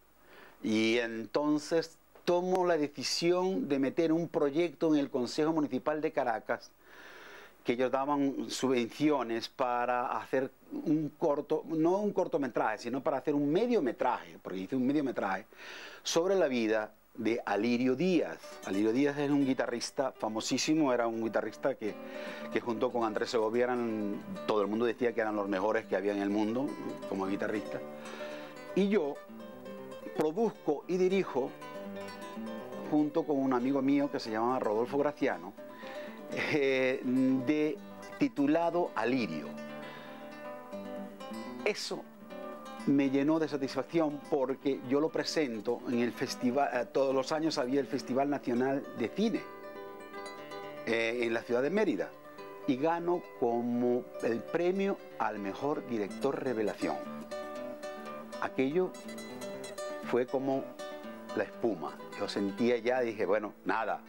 Y entonces tomo la decisión de meter un proyecto en el Consejo Municipal de Caracas, que ellos daban subvenciones para hacer un corto, no un cortometraje, sino para hacer un mediometraje, porque hice un mediometraje, sobre la vida de Alirio Díaz. Alirio Díaz es un guitarrista famosísimo, era un guitarrista que, junto con Andrés Segovia eran, todo el mundo decía que eran los mejores que había en el mundo como guitarrista. Y yo produzco y dirijo, junto con un amigo mío que se llamaba Rodolfo Graciano, eh, de titulado Alirio. Eso me llenó de satisfacción porque yo lo presento en el festival, eh, todos los años había el Festival Nacional de Cine eh, en la ciudad de Mérida y gano como el premio al mejor director revelación. Aquello fue como la espuma. Yo sentía ya, dije, bueno, nada,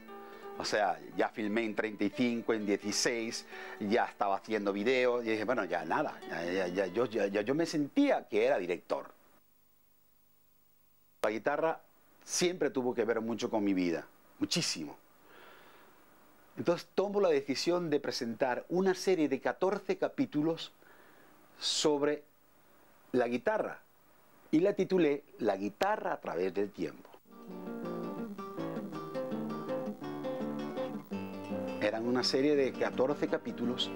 o sea, ya filmé en 35, en 16, ya estaba haciendo videos y dije, bueno, ya nada, ya, yo, yo me sentía que era director. La guitarra siempre tuvo que ver mucho con mi vida, muchísimo. Entonces tomo la decisión de presentar una serie de 14 capítulos sobre la guitarra y la titulé La guitarra a través del tiempo. Eran una serie de 14 capítulos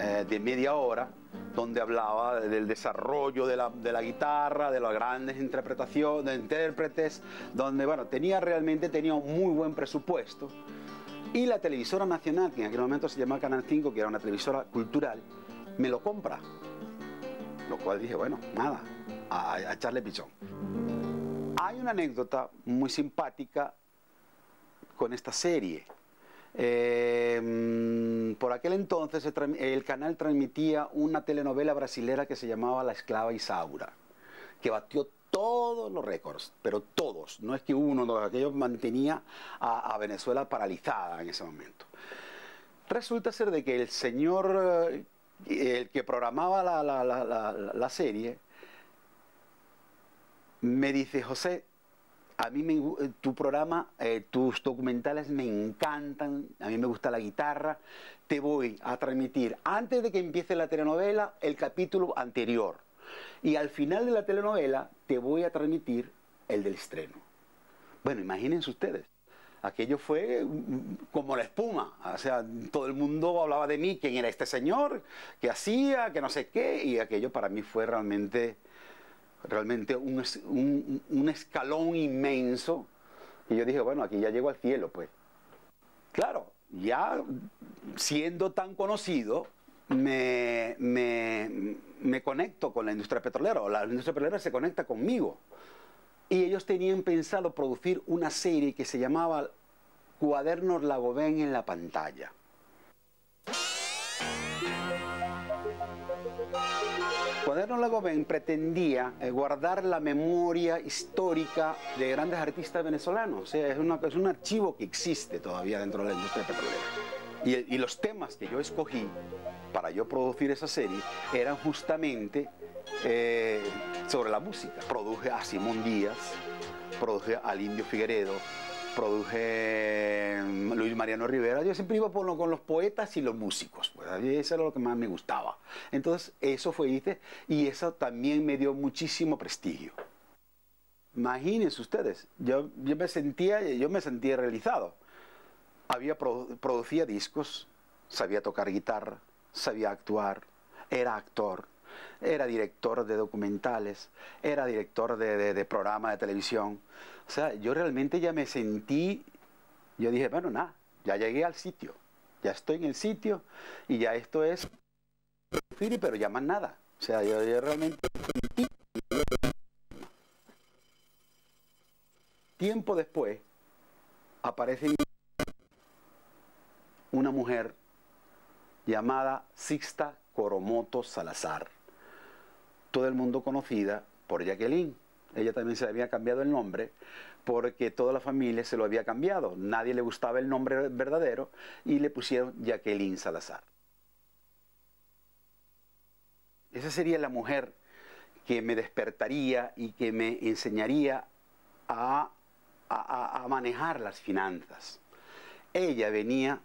eh, de media hora donde hablaba del desarrollo de la, de la, guitarra, de las grandes interpretaciones, de intérpretes, donde, bueno, tenía realmente tenía un muy buen presupuesto. Y la televisora nacional, que en aquel momento se llamaba Canal 5, que era una televisora cultural, me lo compra. Lo cual dije, bueno, nada, a, a echarle pichón. Hay una anécdota muy simpática con esta serie. Eh, por aquel entonces el canal transmitía una telenovela brasilera que se llamaba La esclava Isaura, que batió todos los récords, pero todos, no es que uno, de aquellos mantenía a, Venezuela paralizada en ese momento. Resulta ser de que el señor, eh, el que programaba la serie, me dice, José, a mí tu programa, eh, tus documentales me encantan, a mí me gusta la guitarra, te voy a transmitir antes de que empiece la telenovela el capítulo anterior. Y al final de la telenovela te voy a transmitir el del estreno. Bueno, imagínense ustedes, aquello fue como la espuma, o sea, todo el mundo hablaba de mí, quién era este señor, qué hacía, que no sé qué, y aquello para mí fue realmente realmente un, un, escalón inmenso. Y yo dije, bueno, aquí ya llego al cielo, pues. Claro, ya siendo tan conocido, me, me, me conecto con la industria petrolera, o la industria petrolera se conecta conmigo. Y ellos tenían pensado producir una serie que se llamaba Cuadernos Lagobén en la pantalla. Cuaderno Lagoven pretendía eh, guardar la memoria histórica de grandes artistas venezolanos. O sea, es, un archivo que existe todavía dentro de la industria petrolera. Y, y, los temas que yo escogí para yo producir esa serie eran justamente eh, sobre la música. Produje a Simón Díaz, produje al Indio Figueredo, produje mm, Luis Mariano Rivera, yo siempre iba por con los poetas y los músicos, pues eso era lo que más me gustaba. Entonces eso fue, ¿viste? y eso también me dio muchísimo prestigio. Imagínense ustedes, yo, yo, me, sentía, yo me sentía realizado. Había producía discos, sabía tocar guitarra, sabía actuar, era actor, era director de documentales, era director de, de, de programa de televisión. O sea, yo realmente ya me sentí, yo dije, bueno, nada, ya llegué al sitio, ya estoy en el sitio y ya esto es, pero ya más nada. O sea, yo, realmente Tiempo después aparece una mujer llamada Sixta Coromoto Salazar, todo el mundo conocida por Jacqueline. Ella también se había cambiado el nombre porque toda la familia se lo había cambiado. Nadie le gustaba el nombre verdadero y le pusieron Jacqueline Salazar. Esa sería la mujer que me despertaría y que me enseñaría a, manejar las finanzas. Ella venía,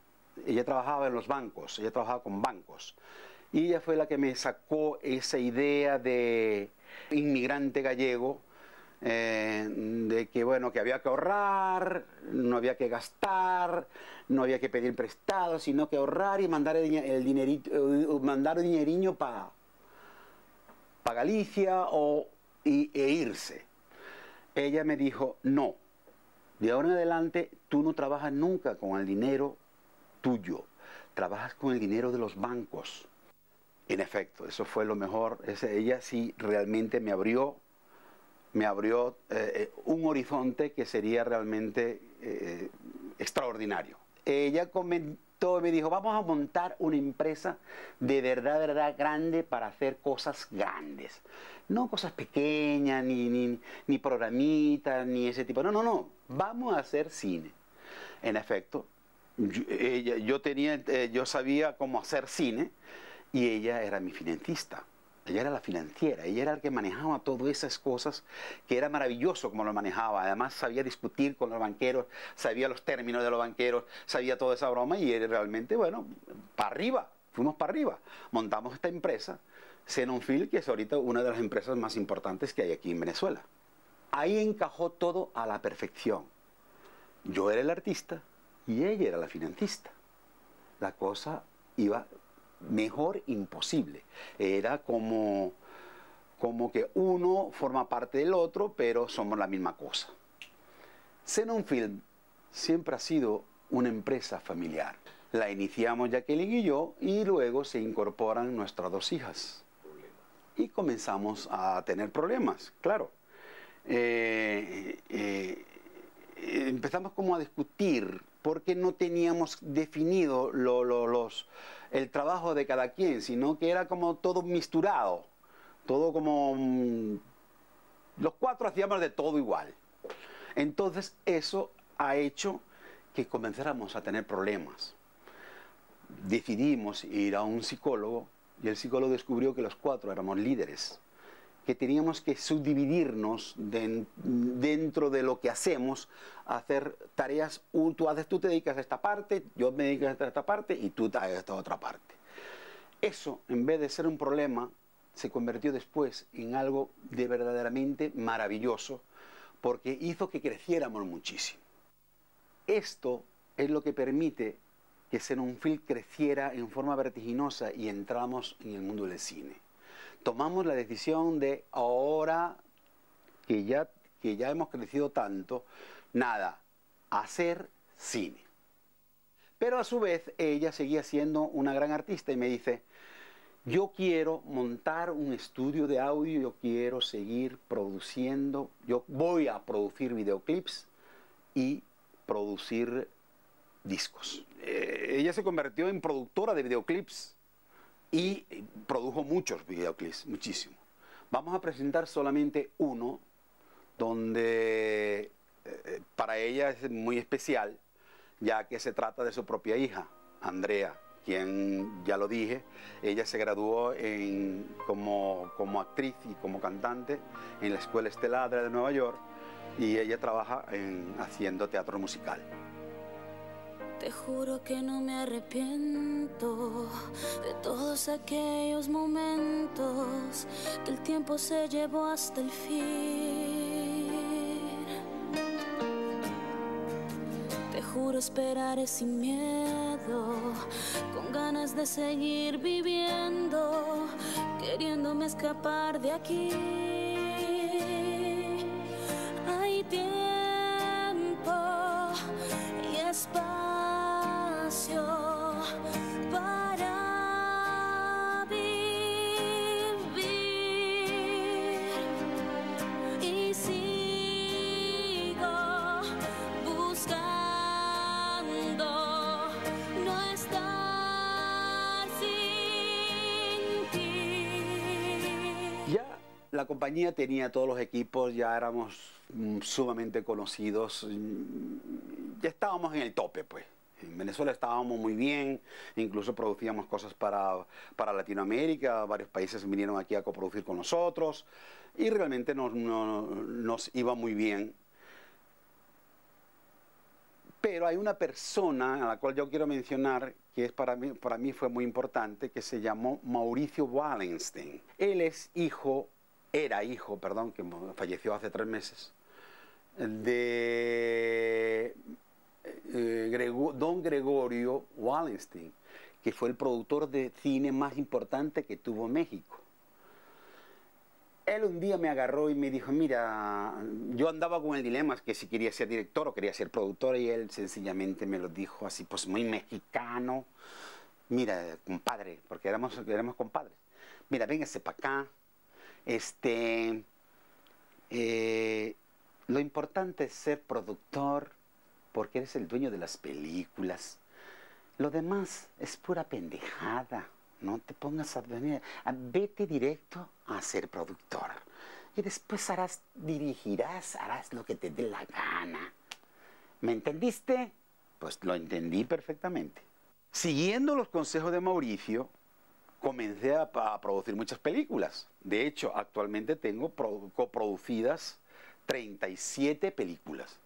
ella trabajaba en los bancos, ella trabajaba con bancos. Y ella fue la que me sacó esa idea de inmigrante gallego eh, de que bueno, que había que ahorrar, no había que gastar, no había que pedir prestado, sino que ahorrar y mandar el, dinerito, eh, mandar dineriño para pa Galicia o, e irse. Ella me dijo, no, de ahora en adelante tú no trabajas nunca con el dinero tuyo, trabajas con el dinero de los bancos. En efecto, eso fue lo mejor. Ella sí realmente me abrió me abrió eh, un horizonte que sería realmente eh, extraordinario. Ella comentó, me dijo, vamos a montar una empresa de verdad, verdad grande para hacer cosas grandes. No cosas pequeñas, ni, ni, ni programitas, ni ese tipo. No, no, no. Vamos a hacer cine. En efecto, yo, tenía, eh, yo sabía cómo hacer cine y ella era mi financista. Ella era la financiera, ella era la que manejaba todas esas cosas, que era maravilloso como lo manejaba. Además sabía discutir con los banqueros, sabía los términos de los banqueros, sabía toda esa broma y era realmente, bueno, para arriba, fuimos para arriba. Montamos esta empresa, Xenonfil, que es ahorita una de las empresas más importantes que hay aquí en Venezuela. ahí encajó todo a la perfección. Yo era el artista y ella era la financista. La cosa iba mejor imposible. Era como, como que uno forma parte del otro, pero somos la misma cosa. Xenon Film siempre ha sido una empresa familiar. La iniciamos Jacqueline y yo y luego se incorporan nuestras dos hijas. Y comenzamos a tener problemas, claro. Eh, eh, empezamos como a discutir porque no teníamos definido los, el trabajo de cada quien, sino que era como todo misturado, todo como... Mm, los cuatro hacíamos de todo igual. Entonces eso ha hecho que comenzáramos a tener problemas. Decidimos ir a un psicólogo y el psicólogo descubrió que los cuatro éramos líderes, que teníamos que subdividirnos dentro de lo que hacemos, hacer tareas, tú, haces, tú te dedicas a esta parte, yo me dedico a esta parte y tú a esta otra parte. Eso, en vez de ser un problema, se convirtió después en algo de verdaderamente maravilloso, porque hizo que creciéramos muchísimo. Esto es lo que permite que Film creciera en forma vertiginosa y entramos en el mundo del cine. Tomamos la decisión de ahora que ya, que ya hemos crecido tanto, nada, hacer cine. Pero a su vez ella seguía siendo una gran artista y me dice, yo quiero montar un estudio de audio, yo quiero seguir produciendo, yo voy a producir videoclips y producir discos. Eh, ella se convirtió en productora de videoclips y produjo muchos videoclips, muchísimo. Vamos a presentar solamente uno donde eh, para ella es muy especial, ya que se trata de su propia hija, Andrea, quien ya lo dije, ella se graduó como, como actriz y como cantante en la Escuela Esteladra de Nueva York y ella trabaja en, haciendo teatro musical. Te juro que no me arrepiento de todos aquellos momentos que el tiempo se llevó hasta el fin. Te juro esperaré sin miedo, con ganas de seguir viviendo, queriéndome escapar de aquí. La compañía tenía todos los equipos, ya éramos mm, sumamente conocidos, mm, ya estábamos en el tope, pues. En Venezuela estábamos muy bien, incluso producíamos cosas para, para Latinoamérica, varios países vinieron aquí a coproducir con nosotros y realmente nos, nos iba muy bien. Pero hay una persona a la cual yo quiero mencionar que es para mí, para mí fue muy importante, que se llamó Mauricio Wallenstein. Él es hijo era hijo, perdón, que falleció hace tres meses, de eh, don Gregorio Wallenstein, que fue el productor de cine más importante que tuvo México. Él un día me agarró y me dijo, mira, yo andaba con el dilema que si quería ser director o quería ser productor y él sencillamente me lo dijo así, pues muy mexicano. Mira, compadre, porque éramos, éramos compadres. Mira, véngase para acá, este, eh, lo importante es ser productor porque eres el dueño de las películas. Lo demás es pura pendejada. No te pongas a venir. Vete directo a ser productor. Y después harás, dirigirás, harás lo que te dé la gana. ¿Me entendiste? Pues lo entendí perfectamente. Siguiendo los consejos de Mauricio, comencé a, producir muchas películas. De hecho, actualmente tengo coproducidas 37 películas.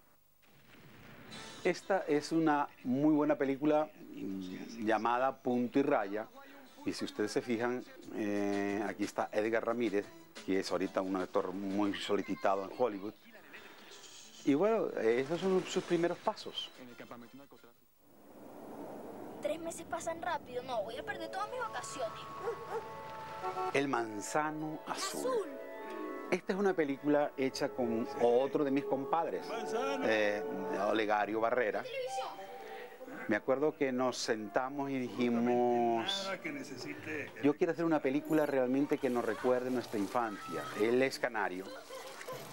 Esta es una muy buena película mm, llamada Punto y Raya. Y si ustedes se fijan, eh, aquí está Edgar Ramírez, que es ahorita un actor muy solicitado en Hollywood. Y bueno, esos son sus primeros pasos. Tres meses pasan rápido. No, voy a perder todas mis vacaciones. El manzano azul. Esta es una película hecha con otro de mis compadres, eh, Olegario Barrera. Me acuerdo que nos sentamos y dijimos, yo quiero hacer una película realmente que nos recuerde nuestra infancia. Él es canario,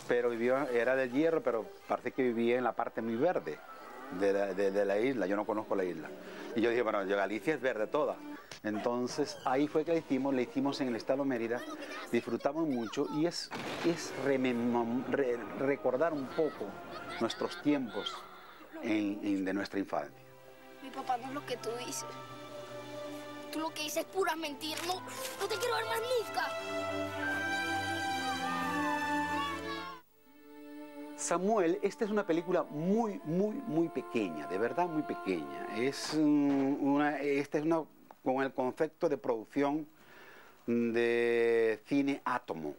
pero vivió, era del hierro, pero parece que vivía en la parte muy verde de la, isla. Yo no conozco la isla. Y yo dije, bueno, Galicia es verde toda. Entonces ahí fue que la hicimos, la hicimos en el estado Mérida, disfrutamos mucho y es, es recordar un poco nuestros tiempos de nuestra infancia. Mi papá no es lo que tú dices. Tú lo que dices es pura mentira. No, no te quiero ver más nunca. Samuel, esta es una película muy, muy, muy pequeña, de verdad muy pequeña. Es una, esta es una con el concepto de producción de cine átomo.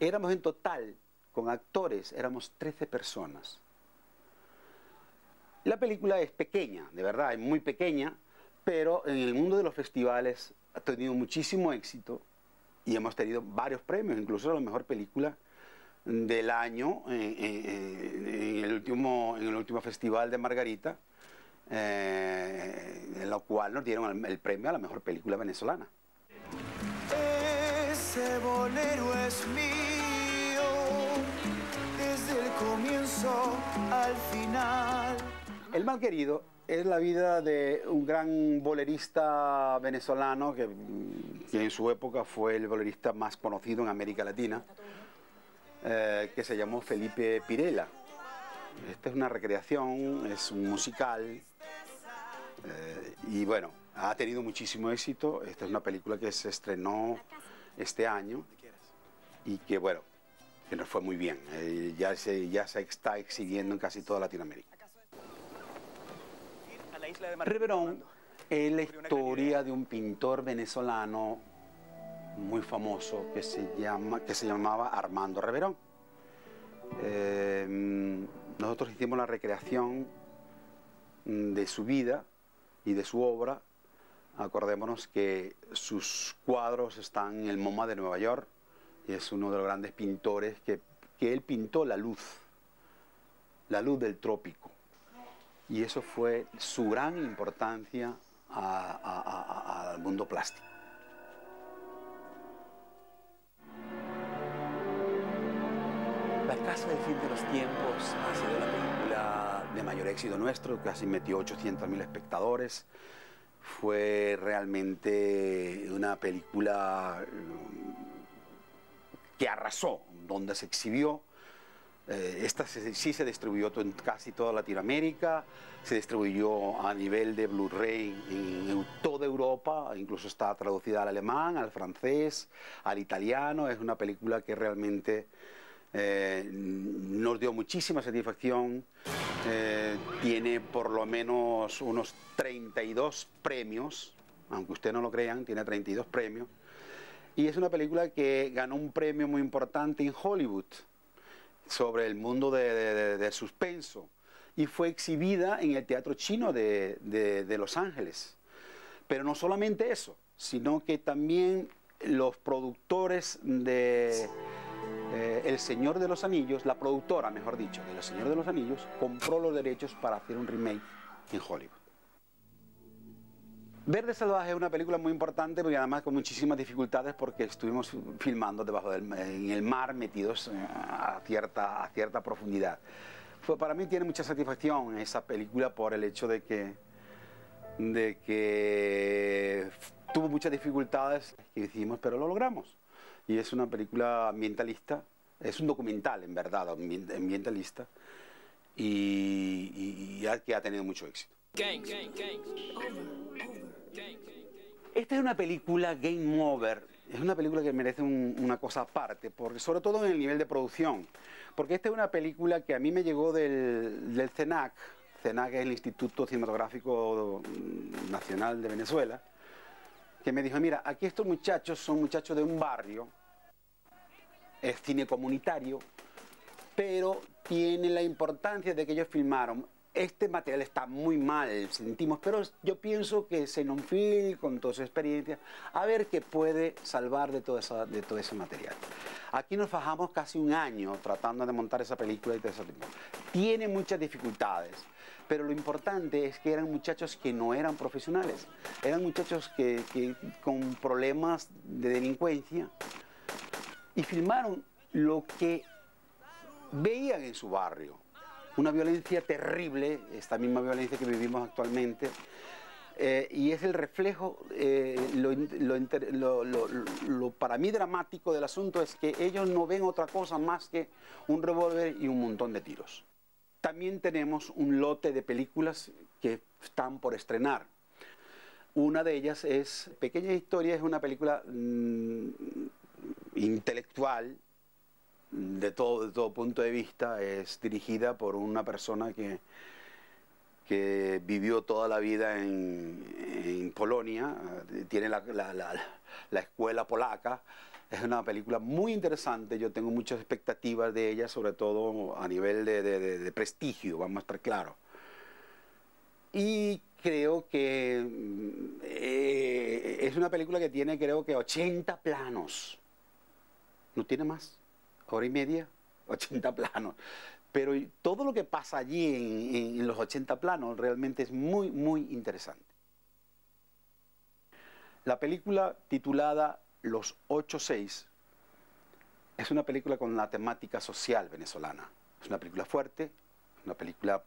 Éramos en total, con actores, éramos 13 personas. La película es pequeña, de verdad, es muy pequeña, pero en el mundo de los festivales ha tenido muchísimo éxito y hemos tenido varios premios, incluso la mejor película del año en, el, último, en el último festival de Margarita eh, en lo cual nos dieron el, premio a la mejor película venezolana. Ese bolero es mío, desde el comienzo al final. El mal querido es la vida de un gran bolerista venezolano que, que en su época fue el bolerista más conocido en América Latina, eh, que se llamó Felipe Pirela. Esta es una recreación, es un musical eh, y bueno, ha tenido muchísimo éxito. Esta es una película que se estrenó este año y que bueno, que nos fue muy bien. Eh, ya, se, ya se está exhibiendo en casi toda Latinoamérica. Reverón es la historia de un pintor venezolano muy famoso que se, llama, que se llamaba Armando Reverón. Eh, nosotros hicimos la recreación de su vida y de su obra. Acordémonos que sus cuadros están en el MoMA de Nueva York y es uno de los grandes pintores que, que él pintó la luz, la luz del trópico. Y eso fue su gran importancia al mundo plástico. La Casa del Fin de los Tiempos ha sido la película de mayor éxito nuestro, casi metió 800.000 espectadores. Fue realmente una película mm, que arrasó donde se exhibió. Eh, esta sí se distribuyó en casi toda Latinoamérica, se distribuyó a nivel de Blu-ray en, toda Europa, incluso está traducida al alemán, al francés, al italiano. Es una película que realmente eh, nos dio muchísima satisfacción. Eh, tiene por lo menos unos 32 premios, aunque ustedes no lo crean, tiene 32 premios. Y es una película que ganó un premio muy importante en Hollywood sobre el mundo de, suspenso y fue exhibida en el Teatro Chino de, de Los Ángeles. Pero no solamente eso, sino que también los productores de eh, el Señor de los Anillos, la productora, mejor dicho, de El Señor de los Anillos, compró los derechos para hacer un remake en Hollywood. Verde Salvaje es una película muy importante porque además con muchísimas dificultades porque estuvimos filmando debajo del en el mar metidos eh, a cierta, a cierta profundidad. Fue, para mí tiene mucha satisfacción esa película por el hecho de que, de que tuvo muchas dificultades y hicimos, pero lo logramos y es una película ambientalista, es un documental en verdad, ambientalista, y, que ha tenido mucho éxito. Esta es una película Game Over, es una película que merece una cosa aparte, porque, sobre todo en el nivel de producción, porque esta es una película que a mí me llegó del, del CENAC, CENAC es el Instituto Cinematográfico Nacional de Venezuela, que me dijo, mira, aquí estos muchachos son muchachos de un barrio, es cine comunitario, pero tiene la importancia de que ellos filmaron. Este material está muy mal, sentimos, pero yo pienso que Xenonfil, con toda su experiencia, a ver qué puede salvar de todo, ese material. Aquí nos fajamos casi un año tratando de montar esa película y todo eso. Tiene muchas dificultades, pero lo importante es que eran muchachos que no eran profesionales, eran muchachos que, con problemas de delincuencia y filmaron lo que veían en su barrio. Una violencia terrible, esta misma violencia que vivimos actualmente, eh, y es el reflejo, eh, lo, para mí dramático del asunto es que ellos no ven otra cosa más que un revólver y un montón de tiros. También tenemos un lote de películas que están por estrenar. Una de ellas es Pequeña Historia, es una película mmm, intelectual, de todo, de todo punto de vista, es dirigida por una persona que, que vivió toda la vida en, Polonia, tiene la, la, la, escuela polaca. Es una película muy interesante, yo tengo muchas expectativas de ella, sobre todo a nivel de, prestigio, vamos a estar claros. Y creo que eh, es una película que tiene creo que 80 planos, no tiene más hora y media, 80 planos. Pero todo lo que pasa allí en, en, los 80 planos realmente es muy, muy interesante. La película titulada Los 8-6 es una película con la temática social venezolana. Es una película fuerte, una película,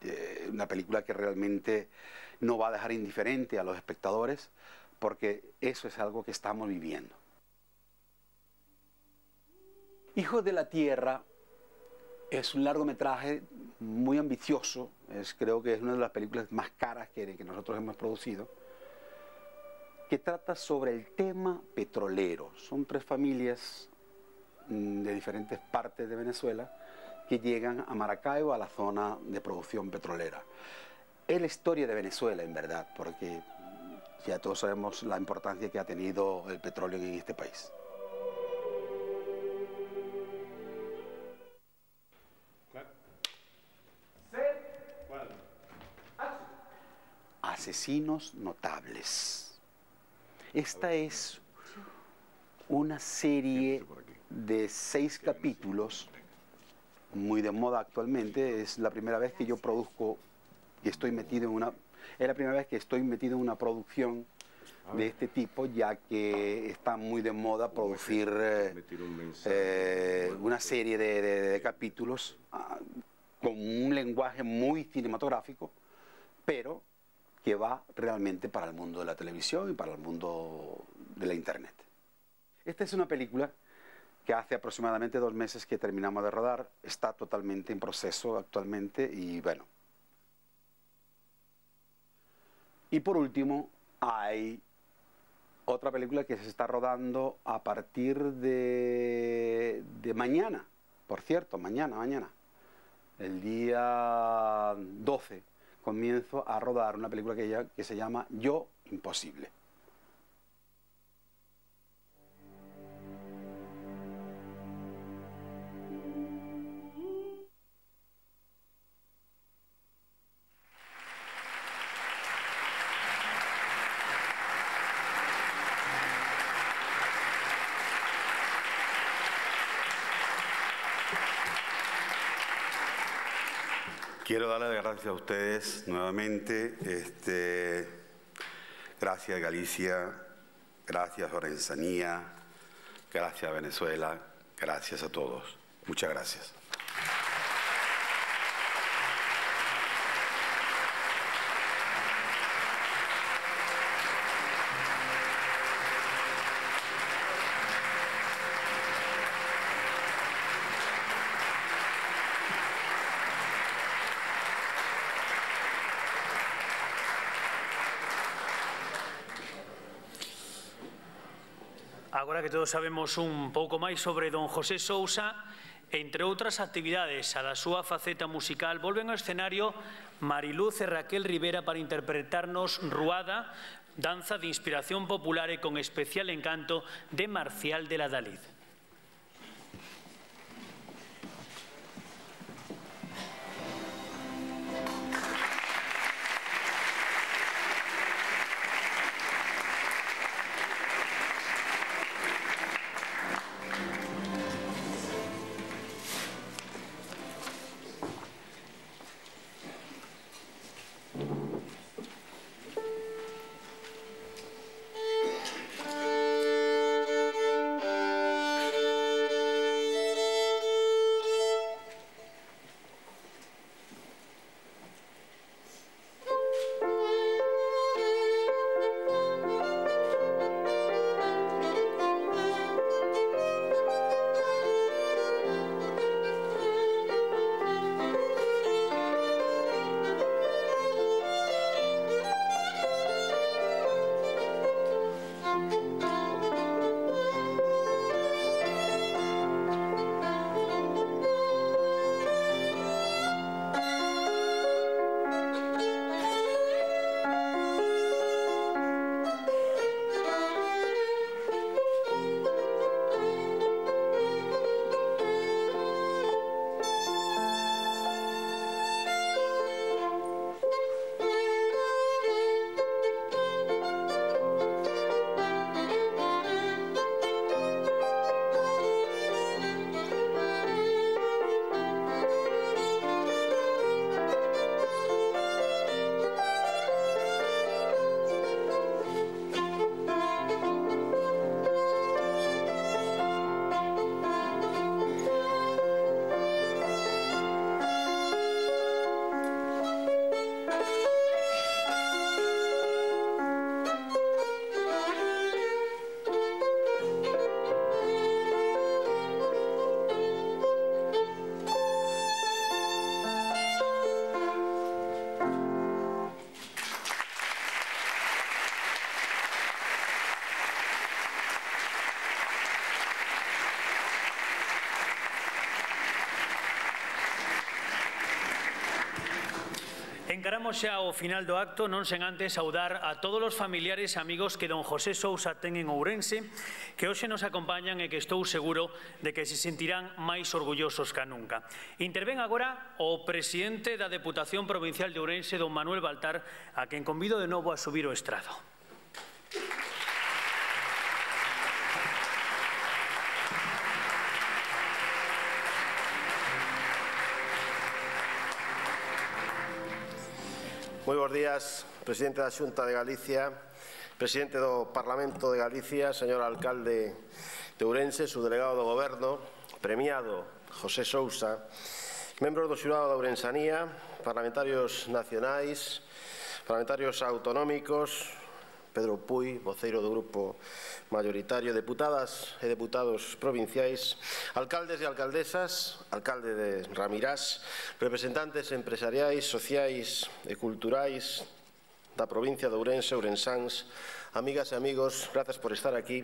eh, una película que realmente no va a dejar indiferente a los espectadores porque eso es algo que estamos viviendo. Hijos de la Tierra es un largometraje muy ambicioso, es, creo que es una de las películas más caras que nosotros hemos producido, que trata sobre el tema petrolero. Son tres familias mmm, de diferentes partes de Venezuela que llegan a Maracaibo, a la zona de producción petrolera. Es la historia de Venezuela, en verdad, porque ya todos sabemos la importancia que ha tenido el petróleo en este país. asesinos notables. Esta es una serie de seis capítulos, muy de moda actualmente. Es la primera vez que yo produzco y estoy metido en una. Es la primera vez que estoy metido en una producción de este tipo, ya que está muy de moda producir eh, eh, una serie de capítulos ah, con un lenguaje muy cinematográfico, pero que va realmente para el mundo de la televisión y para el mundo de la Internet. Esta es una película que hace aproximadamente dos meses que terminamos de rodar, está totalmente en proceso actualmente y bueno. Y por último, hay otra película que se está rodando a partir de, mañana, por cierto, mañana, mañana, el día 12 comienzo a rodar una película que, ya, que se llama Yo Imposible. Quiero darle las gracias a ustedes nuevamente. Este, gracias Galicia, gracias Orenzanía, gracias Venezuela, gracias a todos. Muchas gracias. Agora que todos sabemos un pouco máis sobre don José Sousa, entre outras actividades a da súa faceta musical, volven ao escenario Mariluz e Raquel Rivera para interpretarnos Ruada, danza de inspiración popular e con especial encanto de Marcial de la Dalid. Encaramos xa ao final do acto, non sen antes saudar a todos os familiares e amigos que don José Sousa ten en Ourense, que hoxe nos acompañan e que estou seguro de que se sentirán máis orgullosos que nunca. Intervén agora o presidente da Deputación Provincial de Ourense, don Manuel Baltar, a quen convido de novo a subir o estrado. días, presidente da Xunta de Galicia, presidente do Parlamento de Galicia, señor alcalde de Ourense, su delegado do Goberno, premiado José Sousa, membros do xurado da Ourensanía, parlamentarios nacionais, parlamentarios autonómicos, Pedro Puy, voceiro do grupo maioritario, deputadas e deputados provinciais, alcaldes e alcaldesas, alcalde de Ramirás, representantes empresariais, sociais e culturais da provincia de Ourense, Ourensáns, amigas e amigos, grazas por estar aquí.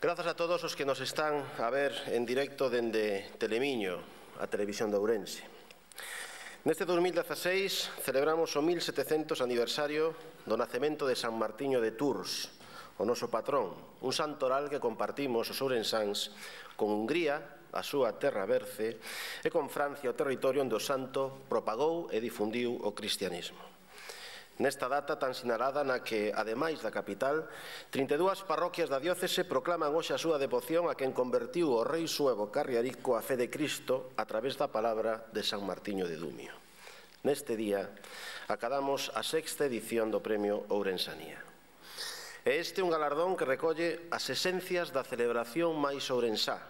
Grazas a todos os que nos están a ver en directo dende Telemiño, a televisión de Ourense. Neste 2016 celebramos o 1700 aniversario do nacemento de San Martiño de Tours, o noso patrón, un santoral que compartimos os ourensáns con Hungría, a súa terra berce, e con Francia o territorio onde o santo propagou e difundiu o cristianismo. Nesta data tan sinalada na que, ademais da capital, 32 parroquias da diócese proclaman hoxe a súa devoción a quen convertiu o rei suevo Carriarico a fe de Cristo a través da palabra de San Martiño de Dumio. Neste día, acadamos a sexta edición do Premio Ourensanía. E este é un galardón que recolle as esencias da celebración máis ourensá.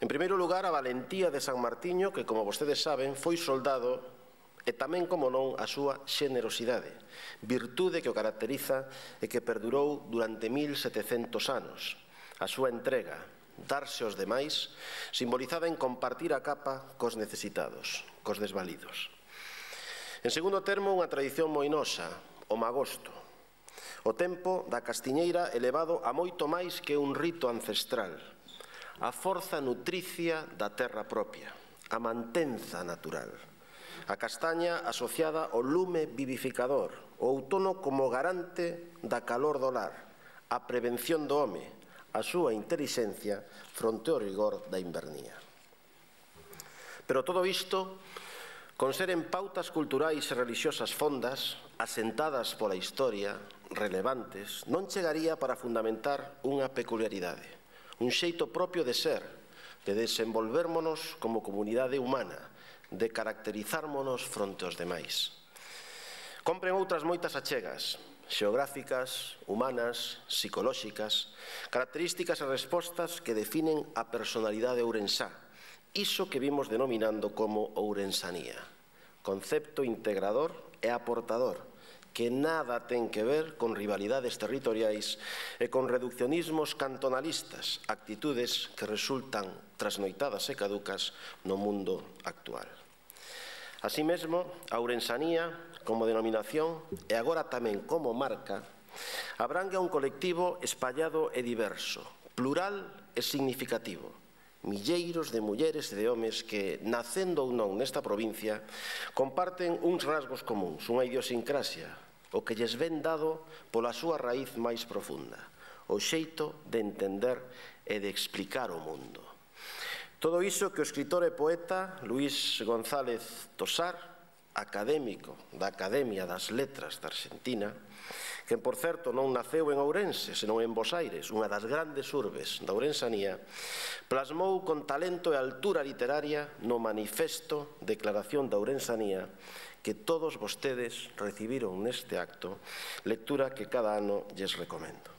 En primeiro lugar, a valentía de San Martiño, que, como vostedes saben, foi soldado e tamén, como non, a súa xenerosidade, virtude que o caracteriza e que perdurou durante 1700 anos. A súa entrega, darse aos demais, simbolizada en compartir a capa cos necesitados, cos desvalidos. En segundo termo, unha tradición moi nosa, o magosto. O tempo da castiñeira elevado a moito máis que un rito ancestral. A forza nutricia da terra propia, a mantenza natural. A castaña asociada ao lume vivificador, o outono como garante da calor do lar, a prevención do home, a súa intelixencia fronte ao rigor da invernía. Pero todo isto conseren pautas culturais e religiosas fondas, asentadas pola historia, relevantes, non chegaría para fundamentar unha peculiaridade, un xeito propio de ser, de desenvolvermonos como comunidade humana, de caracterizármonos fronte aos demais. Compren outras moitas achegas, xeográficas, humanas, psicolóxicas, características e respostas que definen a personalidade ourensá, iso que vimos denominando como ourensanía, concepto integrador e aportador, que nada ten que ver con rivalidades territoriais e con reduccionismos cantonalistas, actitudes que resultan trasnoitadas e caducas no mundo actual. Así mesmo, a ourensanía, como denominación, e agora tamén como marca, abrangue a un colectivo espallado e diverso, plural e significativo, milleiros de mulleres e de homes que, nacendo ou non nesta provincia, comparten uns rasgos comuns, unha idiosincrasia, o que lles ven dado pola súa raíz máis profunda, o xeito de entender e de explicar o mundo. Todo iso que o escritor e poeta Luís González Tosar, académico da Academia das Letras da Argentina, quen, por certo, non naceu en Ourense, senón en Bos Aires, unha das grandes urbes da Ourensanía, plasmou con talento e altura literaria no manifesto Declaración da Ourensanía que todos vostedes recibiron neste acto, lectura que cada ano lles recomendo.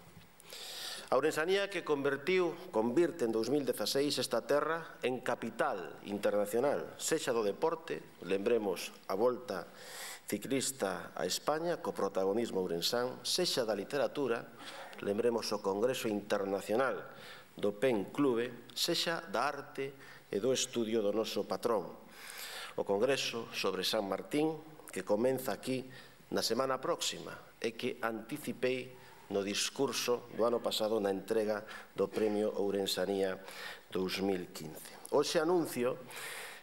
A Ourensanía que convertiu, convirte en 2016 esta terra en capital internacional, sexa do deporte, lembremos a volta ciclista a España co protagonismo ourensán, sexa da literatura, lembremos o Congreso Internacional do PEN Clube, sexa da arte e do estudio do noso patrón. O Congreso sobre San Martín, que comeza aquí na semana próxima e que anticipei no discurso do ano pasado na entrega do Premio Ourensanía 2015. Hoxe anuncio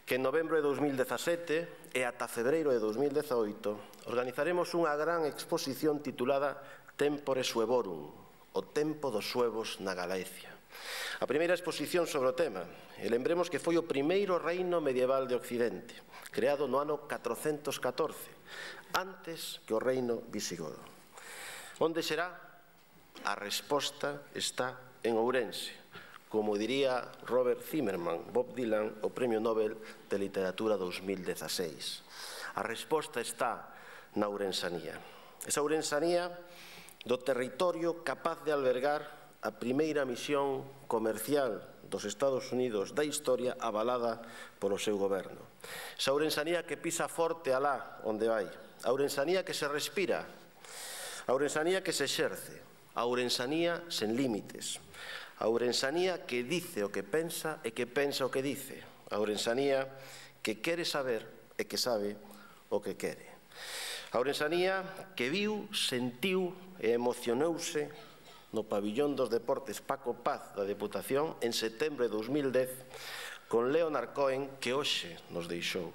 que en novembro de 2017 e ata febreiro de 2018 organizaremos unha gran exposición titulada Tempore Suevorum, o tempo dos suevos na Galicia. A primeira exposición sobre o tema, e lembremos que foi o primeiro reino medieval de Occidente, creado no ano 414, antes que o reino visigodo. Onde será? A resposta está en Ourense, como diría Robert Zimmerman, Bob Dylan, o Premio Nobel de Literatura 2016. A resposta está na Ourensanía. Esa Ourensanía do territorio capaz de albergar a primeira misión comercial dos Estados Unidos da historia avalada polo seu goberno. Esa Ourensanía que pisa forte alá onde vai. A Ourensanía que se respira. A Ourensanía que se exerce. A Ourensanía sen límites A Ourensanía que dice o que pensa e que pensa o que dice. A Ourensanía que quere saber e que sabe o que quere. A Ourensanía que viu, sentiu e emocionouse no pabillón dos deportes Paco Paz da Deputación en setembro de 2010 con Leonard Cohen que hoxe nos deixou.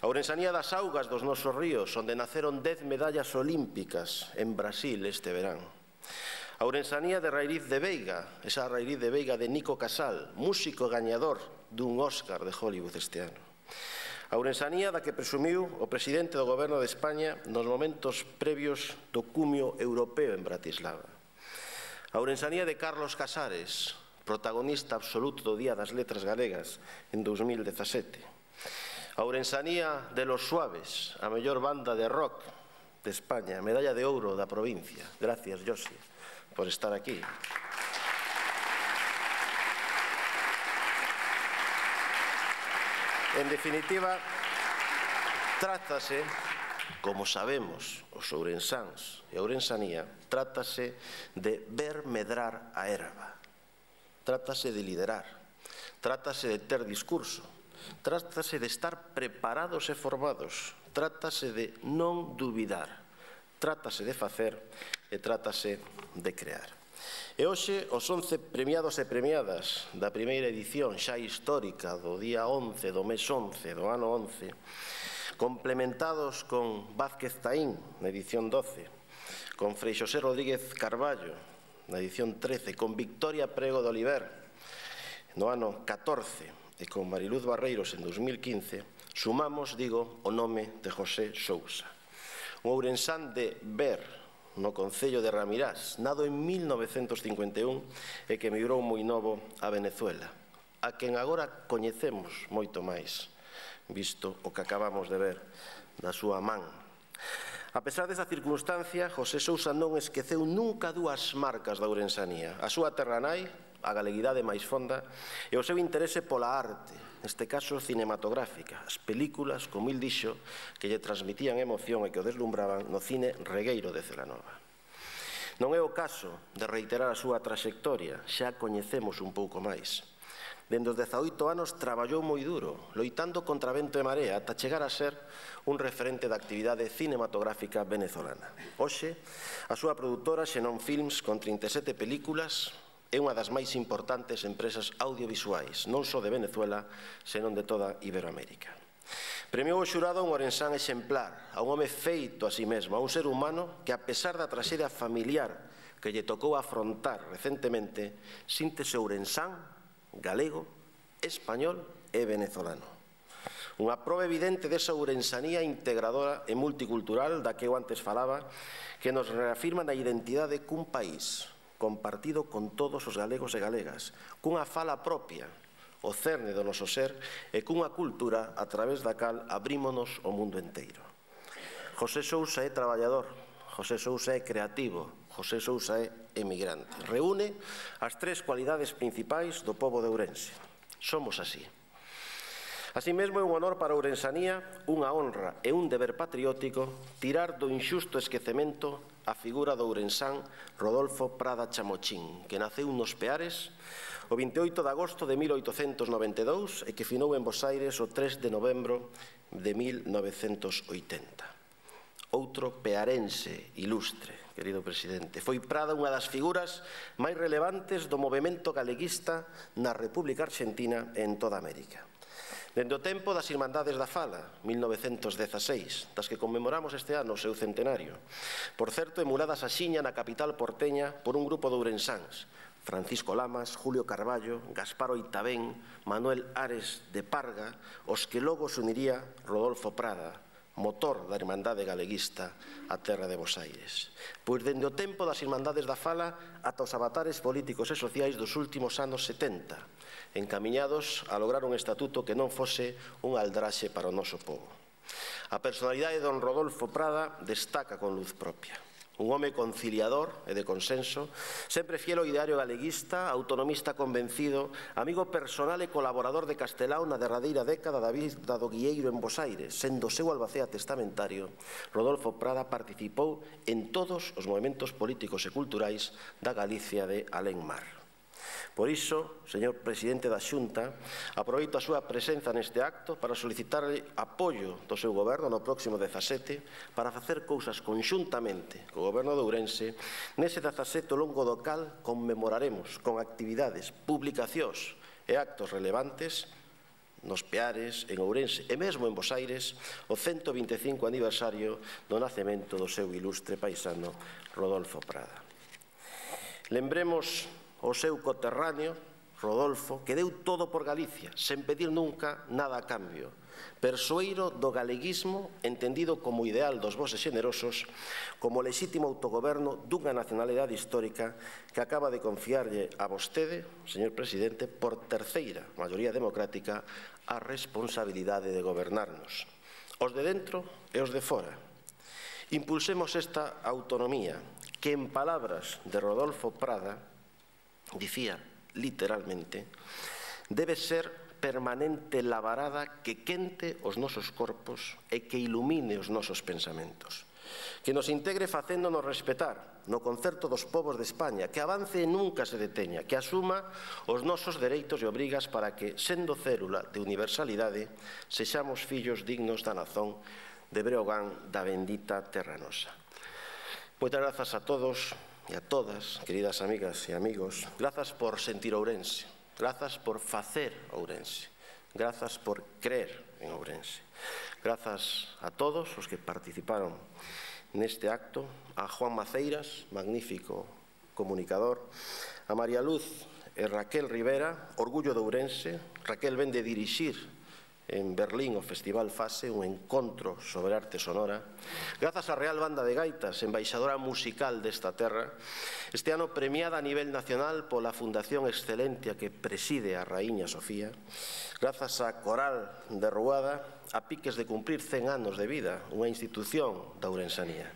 A Ourensanía das augas dos nosos ríos, onde naceron dez medallas olímpicas en Brasil este verán. A Ourensanía de Rairiz de Veiga, esa Rairiz de Veiga de Nico Casal, músico gañador dun Óscar de Hollywood este ano. A Ourensanía da que presumiu o presidente do goberno de España nos momentos previos do cumio europeo en Bratislava. A Ourensanía de Carlos Casares, protagonista absoluto do Día das Letras Galegas en 2017. A Ourensanía de Los Suaves, a mellor banda de rock de España, medalla de ouro da provincia. Gracias, José por estar aquí. En definitiva, trátase, como sabemos, os ourensáns e a ourensanía, trátase de ver medrar a erva, trátase de liderar, trátase de ter discurso, trátase de estar preparados e formados, trátase de non dubidar, trátase de facer e trátase de crear. E hoxe, os 11 premiados e premiadas da primeira edición xa histórica do día 11, do mes 11, do ano 11, complementados con Vázquez Taín, na edición 12, con Frei Xosé Rodríguez Carballo, na edición 13, con Victoria Prego de Oliver, no ano 14, e con Mariluz Barreiros en 2015, sumamos, digo, o nome de José Sousa. Un ourensán de ver no Concello de Ramirás, nado en 1951 e que emigrou moi novo a Venezuela, a quen agora coñecemos moito máis, visto o que acabamos de ver da súa man. A pesar desa circunstancia, José Sousa non esqueceu nunca dúas marcas da Ourensanía, a súa terra nai, a galeguidade máis fonda, e o seu interese pola arte, neste caso cinematográfica, as películas, como il dixo, que lle transmitían emoción e que o deslumbraban no cine regueiro de Celanova. Non é o caso de reiterar a súa traxectoria, xa coñecemos un pouco máis. Dende os 18 anos traballou moi duro, loitando contra vento e marea ata chegar a ser un referente da actividade cinematográfica venezolana. Hoxe, a súa produtora Xenon Films con 37 películas, é unha das máis importantes empresas audiovisuais, non só de Venezuela, senón de toda Iberoamérica. Premiou o xurado a un orensán exemplar, a un home feito a si mesmo, a un ser humano que, a pesar da traxedia familiar que lle tocou afrontar recentemente, síntese ourensán, galego, español e venezolano. Unha prova evidente desa ourensanía integradora e multicultural da que eu antes falaba, que nos reafirma na identidade cun país, compartido con todos os galegos e galegas, cunha fala propia, o cerne do noso ser e cunha cultura a través da cal abrímonos o mundo enteiro. José Sousa é traballador, José Sousa é creativo, José Sousa é emigrante. Reúne as tres cualidades principais do povo de Ourense. Somos así. Así mesmo é un honor para a Ourensanía, unha honra e un deber patriótico tirar do inxusto esquecemento a figura do ourensán Rodolfo Prada Chamochín, que naceu nos Peares o 28 de agosto de 1892 e que finou en Bos Aires o 3 de novembro de 1980. Outro pearense ilustre, querido presidente. Foi Prada unha das figuras máis relevantes do movimento galeguista na República Argentina e en toda América. Dende o tempo das Irmandades da Fala, 1916, das que conmemoramos este ano o seu centenario. Por certo, emuladas a xiña na capital porteña por un grupo de ourensáns, Francisco Lamas, Julio Carballo, Gaspar Oitabén, Manuel Ares de Parga, os que logo se uniría Rodolfo Prada, motor da Irmandade Galeguista a terra de Bos Aires. Pois dende o tempo das Irmandades da Fala ata os avatares políticos e sociais dos últimos anos 70, encamiñados a lograr un estatuto que non fose un aldraxe para o noso povo. A personalidade de don Rodolfo Prada destaca con luz propia. Un home conciliador e de consenso, sempre fiel ao ideario galeguista, autonomista convencido, amigo personal e colaborador de Castelao na derradeira década da vida do Guilleiro en Bos Aires, sendo seu albacea testamentario, Rodolfo Prada participou en todos os movimentos políticos e culturais da Galicia de Alenmar. Por iso, señor presidente da Xunta, aproveito a súa presenza neste acto para solicitarle apoio do seu goberno no próximo 17 para facer cousas conxuntamente co goberno de Ourense nese 17 longo do cal conmemoraremos con actividades, publicacións e actos relevantes nos Peares, en Ourense e mesmo en Bos Aires o 125 aniversario do nacemento do seu ilustre paisano Rodolfo Prada. Lembremos o seu coterráneo, Rodolfo, que deu todo por Galicia, sen pedir nunca nada a cambio. Persoeiro do galeguismo, entendido como ideal dos voces xenerosos, como lexítimo autogoberno dunha nacionalidade histórica que acaba de confiarlle a vostede, señor presidente, por terceira maioría democrática, a responsabilidade de gobernarnos. Os de dentro e os de fora. Impulsemos esta autonomía que, en palabras de Rodolfo Prada, dicía literalmente, debe ser permanente lavarada que quente os nosos corpos e que ilumine os nosos pensamentos que nos integre facéndonos respetar no concerto dos povos de España, que avance e nunca se deteña, que asuma os nosos dereitos e obrigas para que, sendo célula de universalidade, sexamos fillos dignos da nazón de Breogán da bendita terra nosa. Moitas grazas a todos e a todas, queridas amigas e amigos, grazas por sentir Ourense, grazas por facer Ourense, grazas por creer en Ourense. Grazas a todos os que participaron neste acto, a Juan Maceiras, magnífico comunicador, a María Luz e Raquel Rivera, orgullo de Ourense, Raquel vende dirixir en Berlín o Festival Fase, un encontro sobre arte sonora. Grazas á Real Banda de Gaitas, embaixadora musical desta terra, este ano premiada a nivel nacional pola Fundación Excelencia que preside a Raíña Sofía, grazas á Coral de Ruada, a piques de cumprir 100 anos de vida, unha institución da Urensanía.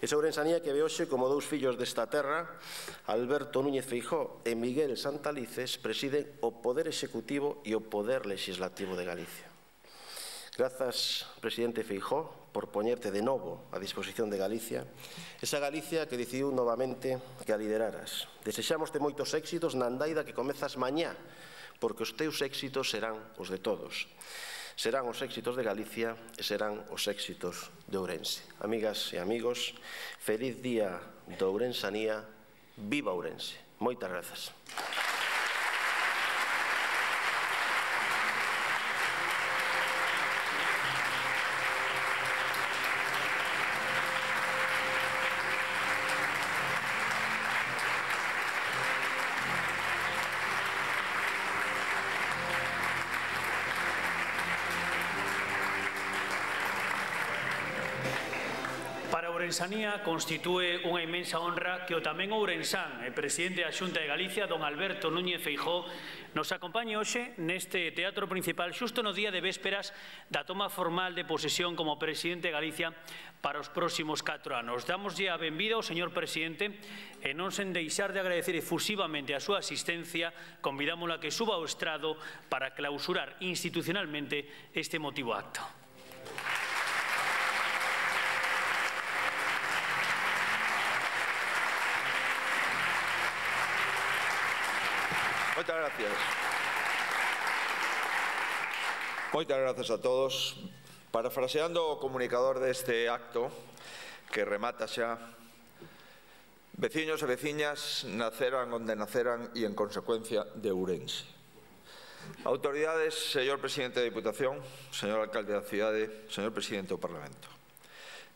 Esa ourensanía que ve hoxe como dous fillos desta terra, Alberto Núñez Feijó e Miguel Santalices, presiden o Poder Executivo e o Poder Legislativo de Galicia. Grazas, presidente Feijó, por poñerte de novo a disposición de Galicia, esa Galicia que decidiu novamente que a lideraras. Desexamoste moitos éxitos na andaida que comezas mañá, porque os teus éxitos serán os de todos serán os éxitos de Galicia e serán os éxitos de Ourense. Amigas e amigos, feliz día do Ourensanía, viva Ourense. Moitas grazas. Ourensanía constitúe unha inmensa honra que o tamén Ourensán e eh, presidente da Xunta de Galicia, don Alberto Núñez Feijó, nos acompañe hoxe neste teatro principal xusto no día de vésperas da toma formal de posesión como presidente de Galicia para os próximos 4 anos. Damos a benvida ao señor presidente e non sen deixar de agradecer efusivamente a súa asistencia, convidámola que suba ao estrado para clausurar institucionalmente este motivo acto. Aplausos Moitas gracias. Moitas grazas a todos. Parafraseando o comunicador deste acto, que remata xa, veciños e veciñas naceran onde naceran e en consecuencia de Ourense. Autoridades, señor presidente da Diputación, señor alcalde da cidade, señor presidente do Parlamento,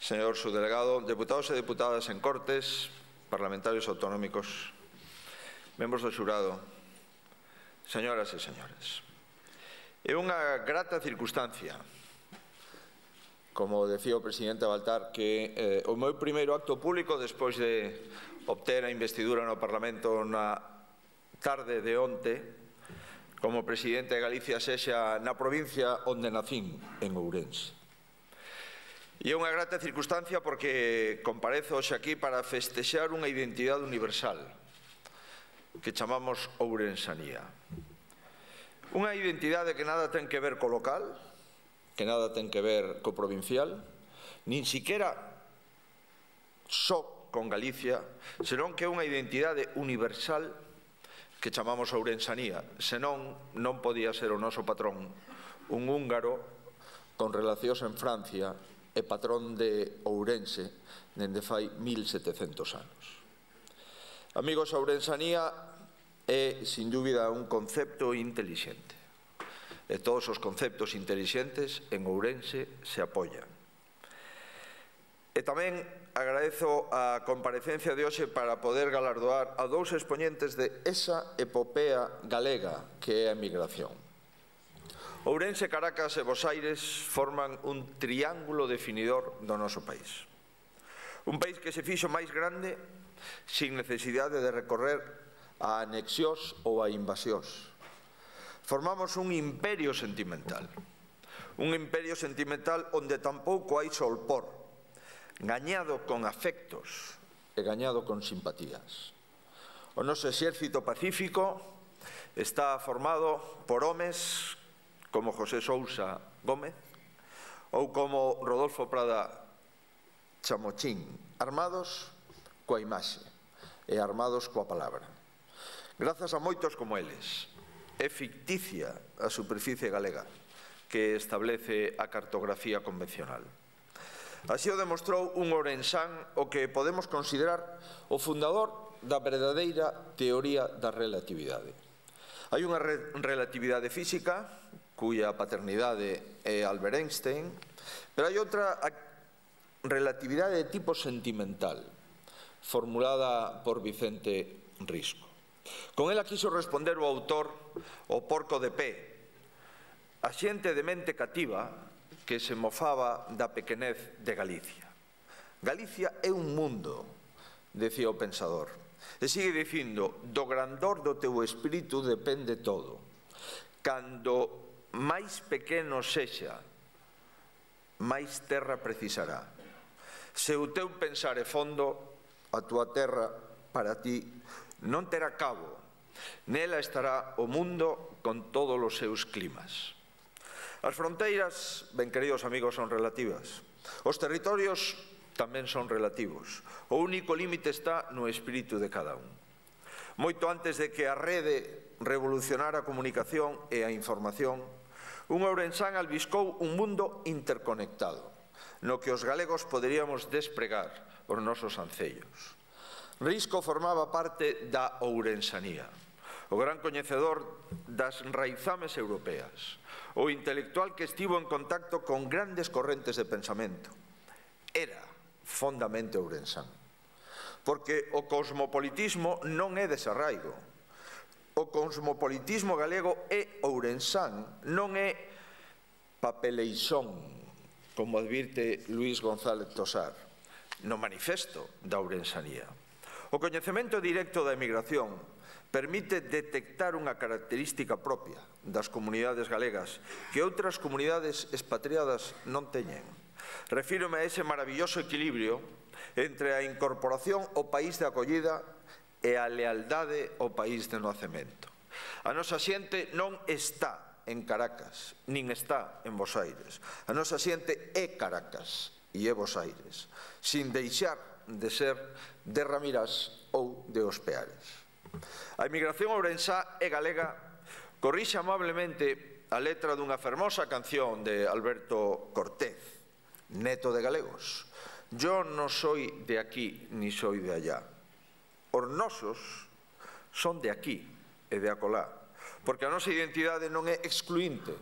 señor subdelegado, deputados e deputadas en Cortes, parlamentarios autonómicos, membros do xurado, Señoras e señores, é unha grata circunstancia como decía o presidente Baltar, que eh, o meu primeiro acto público despois de obter a investidura no Parlamento na tarde de onte como presidente de Galicia sexa na provincia onde nacín, en Ourense. E é unha grata circunstancia porque comparezo hoxe aquí para festexar unha identidade universal, que chamamos Ourensanía. Unha identidade que nada ten que ver co local, que nada ten que ver co provincial, nin siquiera só con Galicia, senón que é unha identidade universal que chamamos Ourensanía, senón non podía ser o noso patrón un húngaro con relacións en Francia e patrón de Ourense dende fai 1700 anos. Amigos, a Ourensanía é, sin dúbida, un concepto inteligente. E todos os conceptos inteligentes en Ourense se apoian. E tamén agradezo a comparecencia de hoxe para poder galardoar a dous expoñentes de esa epopea galega que é a migración. Ourense, Caracas e Bos Aires forman un triángulo definidor do noso país. Un país que se fixo máis grande sin necesidade de recorrer a anexións ou a invasións. Formamos un imperio sentimental, un imperio sentimental onde tampouco hai solpor, gañado con afectos e gañado con simpatías. O noso exército pacífico está formado por homes como José Sousa Gómez ou como Rodolfo Prada Chamochín, armados coa imaxe e armados coa palabra. Grazas a moitos como eles, é ficticia a superficie galega que establece a cartografía convencional. Así o demostrou un orensán o que podemos considerar o fundador da verdadeira teoría da relatividade. Hai unha re relatividade física, cuya paternidade é Albert Einstein, pero hai outra relatividade de tipo sentimental, formulada por Vicente Risco. Con ela quiso responder o autor o porco de pé, a xente de mente cativa que se mofaba da pequenez de Galicia. Galicia é un mundo, decía o pensador, e sigue dicindo, do grandor do teu espírito depende todo. Cando máis pequeno sexa, máis terra precisará. Se o teu pensar é fondo, a túa terra para ti non terá cabo. Nela estará o mundo con todos os seus climas. As fronteiras, ben queridos amigos, son relativas. Os territorios tamén son relativos. O único límite está no espírito de cada un. Moito antes de que a rede revolucionara a comunicación e a información, un ourensán albiscou un mundo interconectado no que os galegos poderíamos despregar os nosos ancellos. Risco formaba parte da Ourensanía, o gran coñecedor das raizames europeas, o intelectual que estivo en contacto con grandes correntes de pensamento. Era fondamente ourensán porque o cosmopolitismo non é desarraigo. O cosmopolitismo galego é ourensán, non é papeleixón como advirte Luís González Tosar no manifesto da Ourensanía. O coñecemento directo da emigración permite detectar unha característica propia das comunidades galegas que outras comunidades expatriadas non teñen. Refírome a ese maravilloso equilibrio entre a incorporación ao país de acollida e a lealdade ao país de nacemento. A nosa xente non está en Caracas, nin está en Bos Aires. A nosa xente é Caracas e é Bos Aires, sin deixar de ser de Ramirás ou de Os Peares. A emigración ourensá e galega corrixe amablemente a letra dunha fermosa canción de Alberto Cortés, neto de galegos. Yo non soy de aquí ni soy de allá. Os nosos son de aquí e de acolá porque a nosa identidade non é excluinte,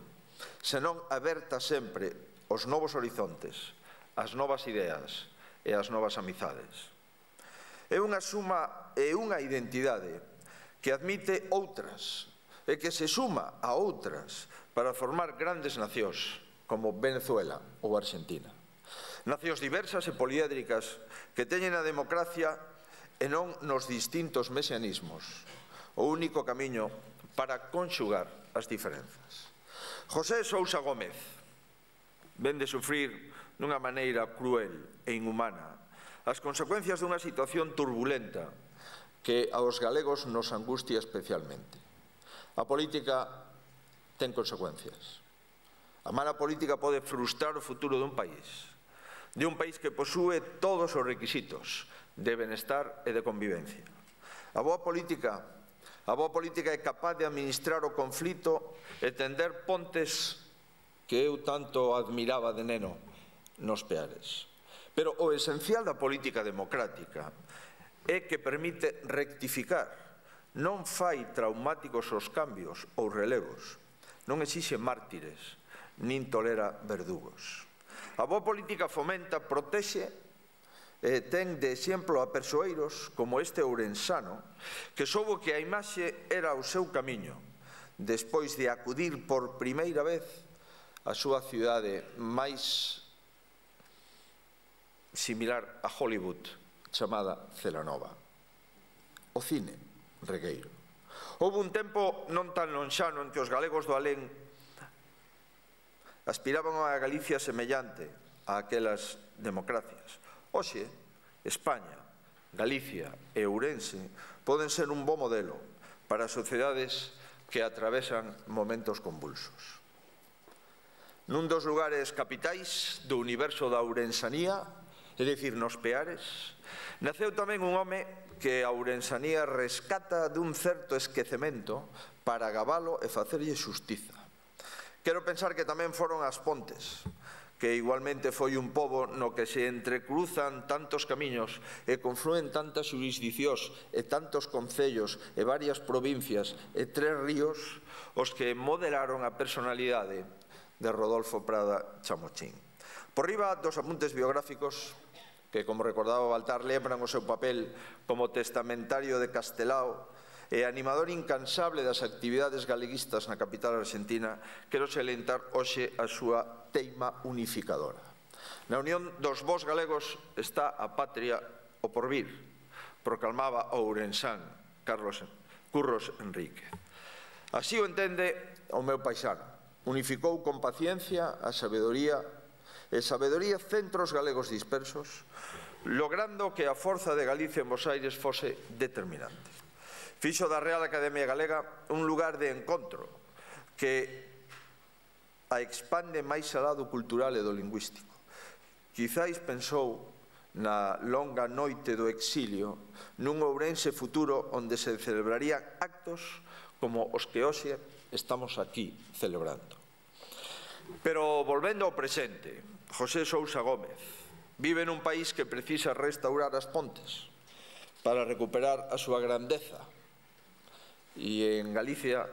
senón aberta sempre aos novos horizontes, as novas ideas e as novas amizades. É unha suma e unha identidade que admite outras e que se suma a outras para formar grandes nacións como Venezuela ou Argentina. Nacións diversas e poliédricas que teñen a democracia e non nos distintos mesianismos. O único camiño para conxugar as diferenzas. José Sousa Gómez ven de sufrir nunha maneira cruel e inhumana as consecuencias dunha situación turbulenta que aos galegos nos angustia especialmente. A política ten consecuencias. A mala política pode frustrar o futuro dun país, de un país que posúe todos os requisitos de benestar e de convivencia. A boa política A boa política é capaz de administrar o conflito e tender pontes que eu tanto admiraba de neno nos peares. Pero o esencial da política democrática é que permite rectificar, non fai traumáticos os cambios ou relevos, non exixe mártires, nin tolera verdugos. A boa política fomenta, protexe eh, ten de exemplo a persoeiros como este ourensano que soubo que a imaxe era o seu camiño despois de acudir por primeira vez a súa cidade máis similar a Hollywood chamada Celanova. O cine regueiro. Houve un tempo non tan lonxano en que os galegos do Alén aspiraban a Galicia semellante a aquelas democracias. Oxe, España, Galicia e Ourense poden ser un bo modelo para sociedades que atravesan momentos convulsos. Nun dos lugares capitais do universo da ourensanía, é dicir, nos Peares, naceu tamén un home que a ourensanía rescata dun certo esquecemento para agabalo e facerlle xustiza. Quero pensar que tamén foron as pontes, que igualmente foi un pobo no que se entrecruzan tantos camiños e confluen tantas jurisdiccións e tantos concellos e varias provincias e tres ríos os que modelaron a personalidade de Rodolfo Prada Chamochín. Por riba dos apuntes biográficos, que, como recordaba Baltar, lembran o seu papel como testamentario de Castelao e animador incansable das actividades galeguistas na capital argentina, quero salientar hoxe a súa teima unificadora. Na unión dos vos galegos está a patria o porvir, proclamaba Ourensán Carlos Curros Enrique. Así o entende o meu paisano. Unificou con paciencia a sabedoría e sabedoría centros galegos dispersos, logrando que a forza de Galicia en Bos Aires fose determinante fixo da Real Academia Galega un lugar de encontro que a expande máis alá do cultural e do lingüístico. Quizáis pensou na longa noite do exilio nun Ourense futuro onde se celebrarían actos como os que hoxe estamos aquí celebrando. Pero volvendo ao presente, José Sousa Gómez vive nun país que precisa restaurar as pontes para recuperar a súa grandeza E en Galicia,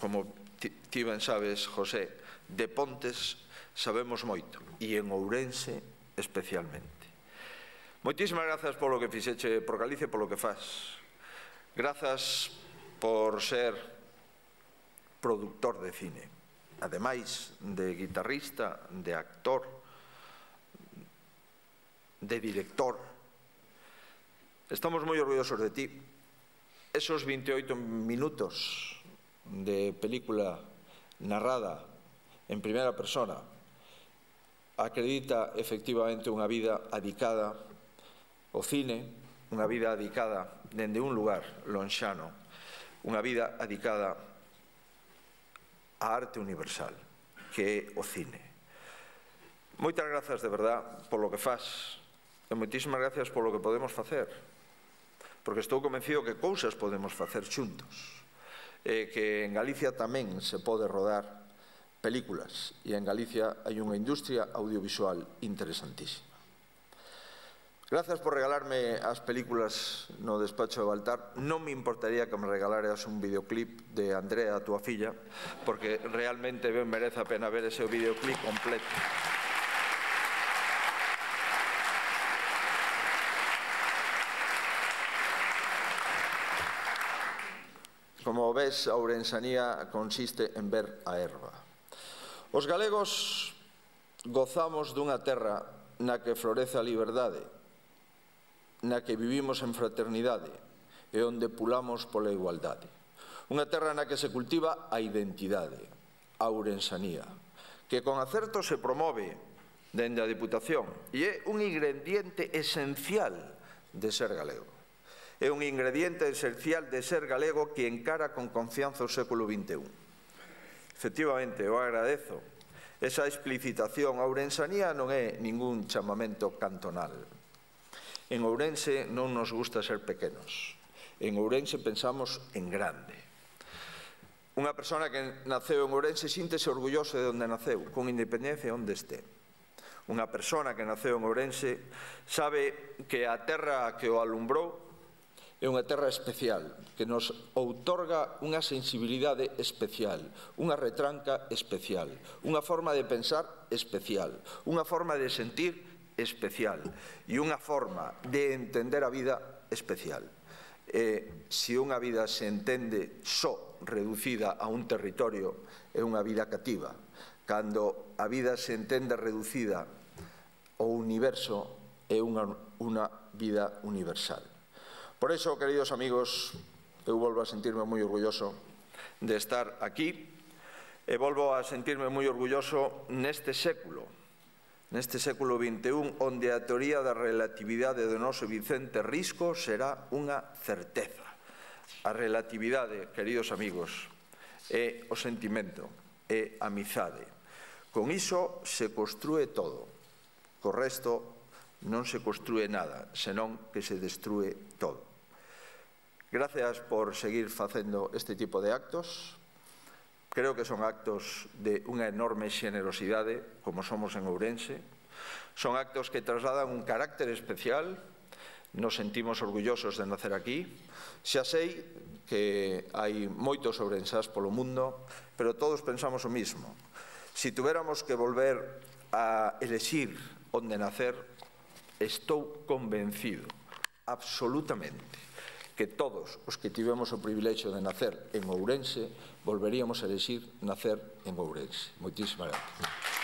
como ti, ben sabes, José, de pontes sabemos moito, e en Ourense especialmente. Moitísimas grazas polo que fixeche por Galicia e polo que faz. Grazas por ser productor de cine, ademais de guitarrista, de actor, de director. Estamos moi orgullosos de ti, esos 28 minutos de película narrada en primeira persona acredita efectivamente unha vida adicada ao cine, unha vida adicada dende un lugar lonxano, unha vida adicada á arte universal, que é o cine. Moitas grazas de verdad polo que faz e moitísimas gracias polo que podemos facer porque estou convencido que cousas podemos facer xuntos, e que en Galicia tamén se pode rodar películas e en Galicia hai unha industria audiovisual interesantísima. Grazas por regalarme as películas no despacho de Baltar. Non me importaría que me regalaras un videoclip de Andrea, a túa filla, porque realmente ben merece a pena ver ese videoclip completo. Como ves, a ourensanía consiste en ver a erva. Os galegos gozamos dunha terra na que florece a liberdade, na que vivimos en fraternidade e onde pulamos pola igualdade. Unha terra na que se cultiva a identidade, a ourensanía, que con acerto se promove dende a Diputación e é un ingrediente esencial de ser galego é un ingrediente esencial de ser galego que encara con confianza o século XXI. Efectivamente, eu agradezo. Esa explicitación ourensanía non é ningún chamamento cantonal. En Ourense non nos gusta ser pequenos. En Ourense pensamos en grande. Unha persona que naceu en Ourense síntese orgulloso de onde naceu, con independencia onde este unha persona que naceu en Ourense, sabe que a terra que o alumbrou é unha terra especial que nos outorga unha sensibilidade especial, unha retranca especial, unha forma de pensar especial, unha forma de sentir especial e unha forma de entender a vida especial. Eh, se unha vida se entende só reducida a un territorio, é unha vida cativa. Cando a vida se entende reducida ao universo, é unha, unha vida universal. Por eso, queridos amigos, eu volvo a sentirme moi orgulloso de estar aquí e volvo a sentirme moi orgulloso neste século, neste século XXI, onde a teoría da relatividade do noso Vicente Risco será unha certeza. A relatividade, queridos amigos, é o sentimento, é a amizade. Con iso se construe todo. Co resto non se construe nada, senón que se destrue todo. Gracias por seguir facendo este tipo de actos. Creo que son actos de unha enorme xenerosidade, como somos en Ourense. Son actos que trasladan un carácter especial. Nos sentimos orgullosos de nacer aquí. Xa sei que hai moitos ourensás polo mundo, pero todos pensamos o mismo. Si tuviéramos que volver a elegir onde nacer, estou convencido, absolutamente, que todos os que tivemos o privilexio de nacer en Ourense volveríamos a elegir nacer en Ourense. Moitísimas gracias.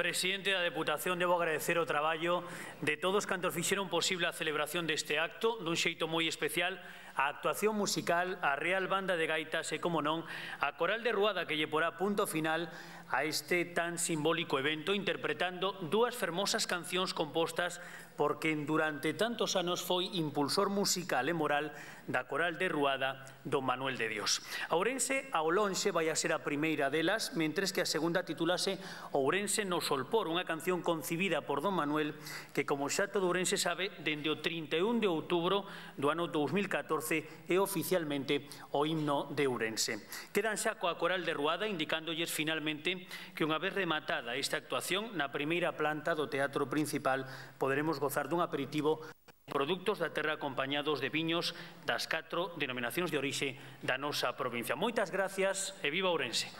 Presidente da Deputación, debo agradecer o traballo de todos cantos fixeron posible a celebración deste acto, dun xeito moi especial a actuación musical, a Real Banda de Gaitas e, como non, a Coral de Ruada que lle porá punto final a este tan simbólico evento interpretando dúas fermosas cancións compostas porque durante tantos anos foi impulsor musical e moral da coral de Ruada do Manuel de Dios. A Ourense ao lonxe vai a ser a primeira delas, mentres que a segunda titulase Ourense no Solpor, unha canción concibida por Don Manuel que, como xa todo Ourense sabe, dende o 31 de outubro do ano 2014 é oficialmente o himno de Ourense. Quedan xa coa coral de Ruada indicándolles finalmente que unha vez rematada esta actuación na primeira planta do Teatro Principal poderemos gozar gozar dun aperitivo produtos da terra acompañados de viños das catro denominacións de orixe da nosa provincia. Moitas gracias e viva Ourense.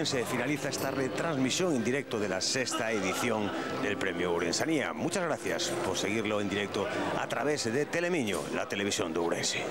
Ourense finaliza esta retransmisión en directo de la sexta edición del Premio Ourensanía. Muchas gracias por seguirlo en directo a través de Telemiño, la televisión de Ourense.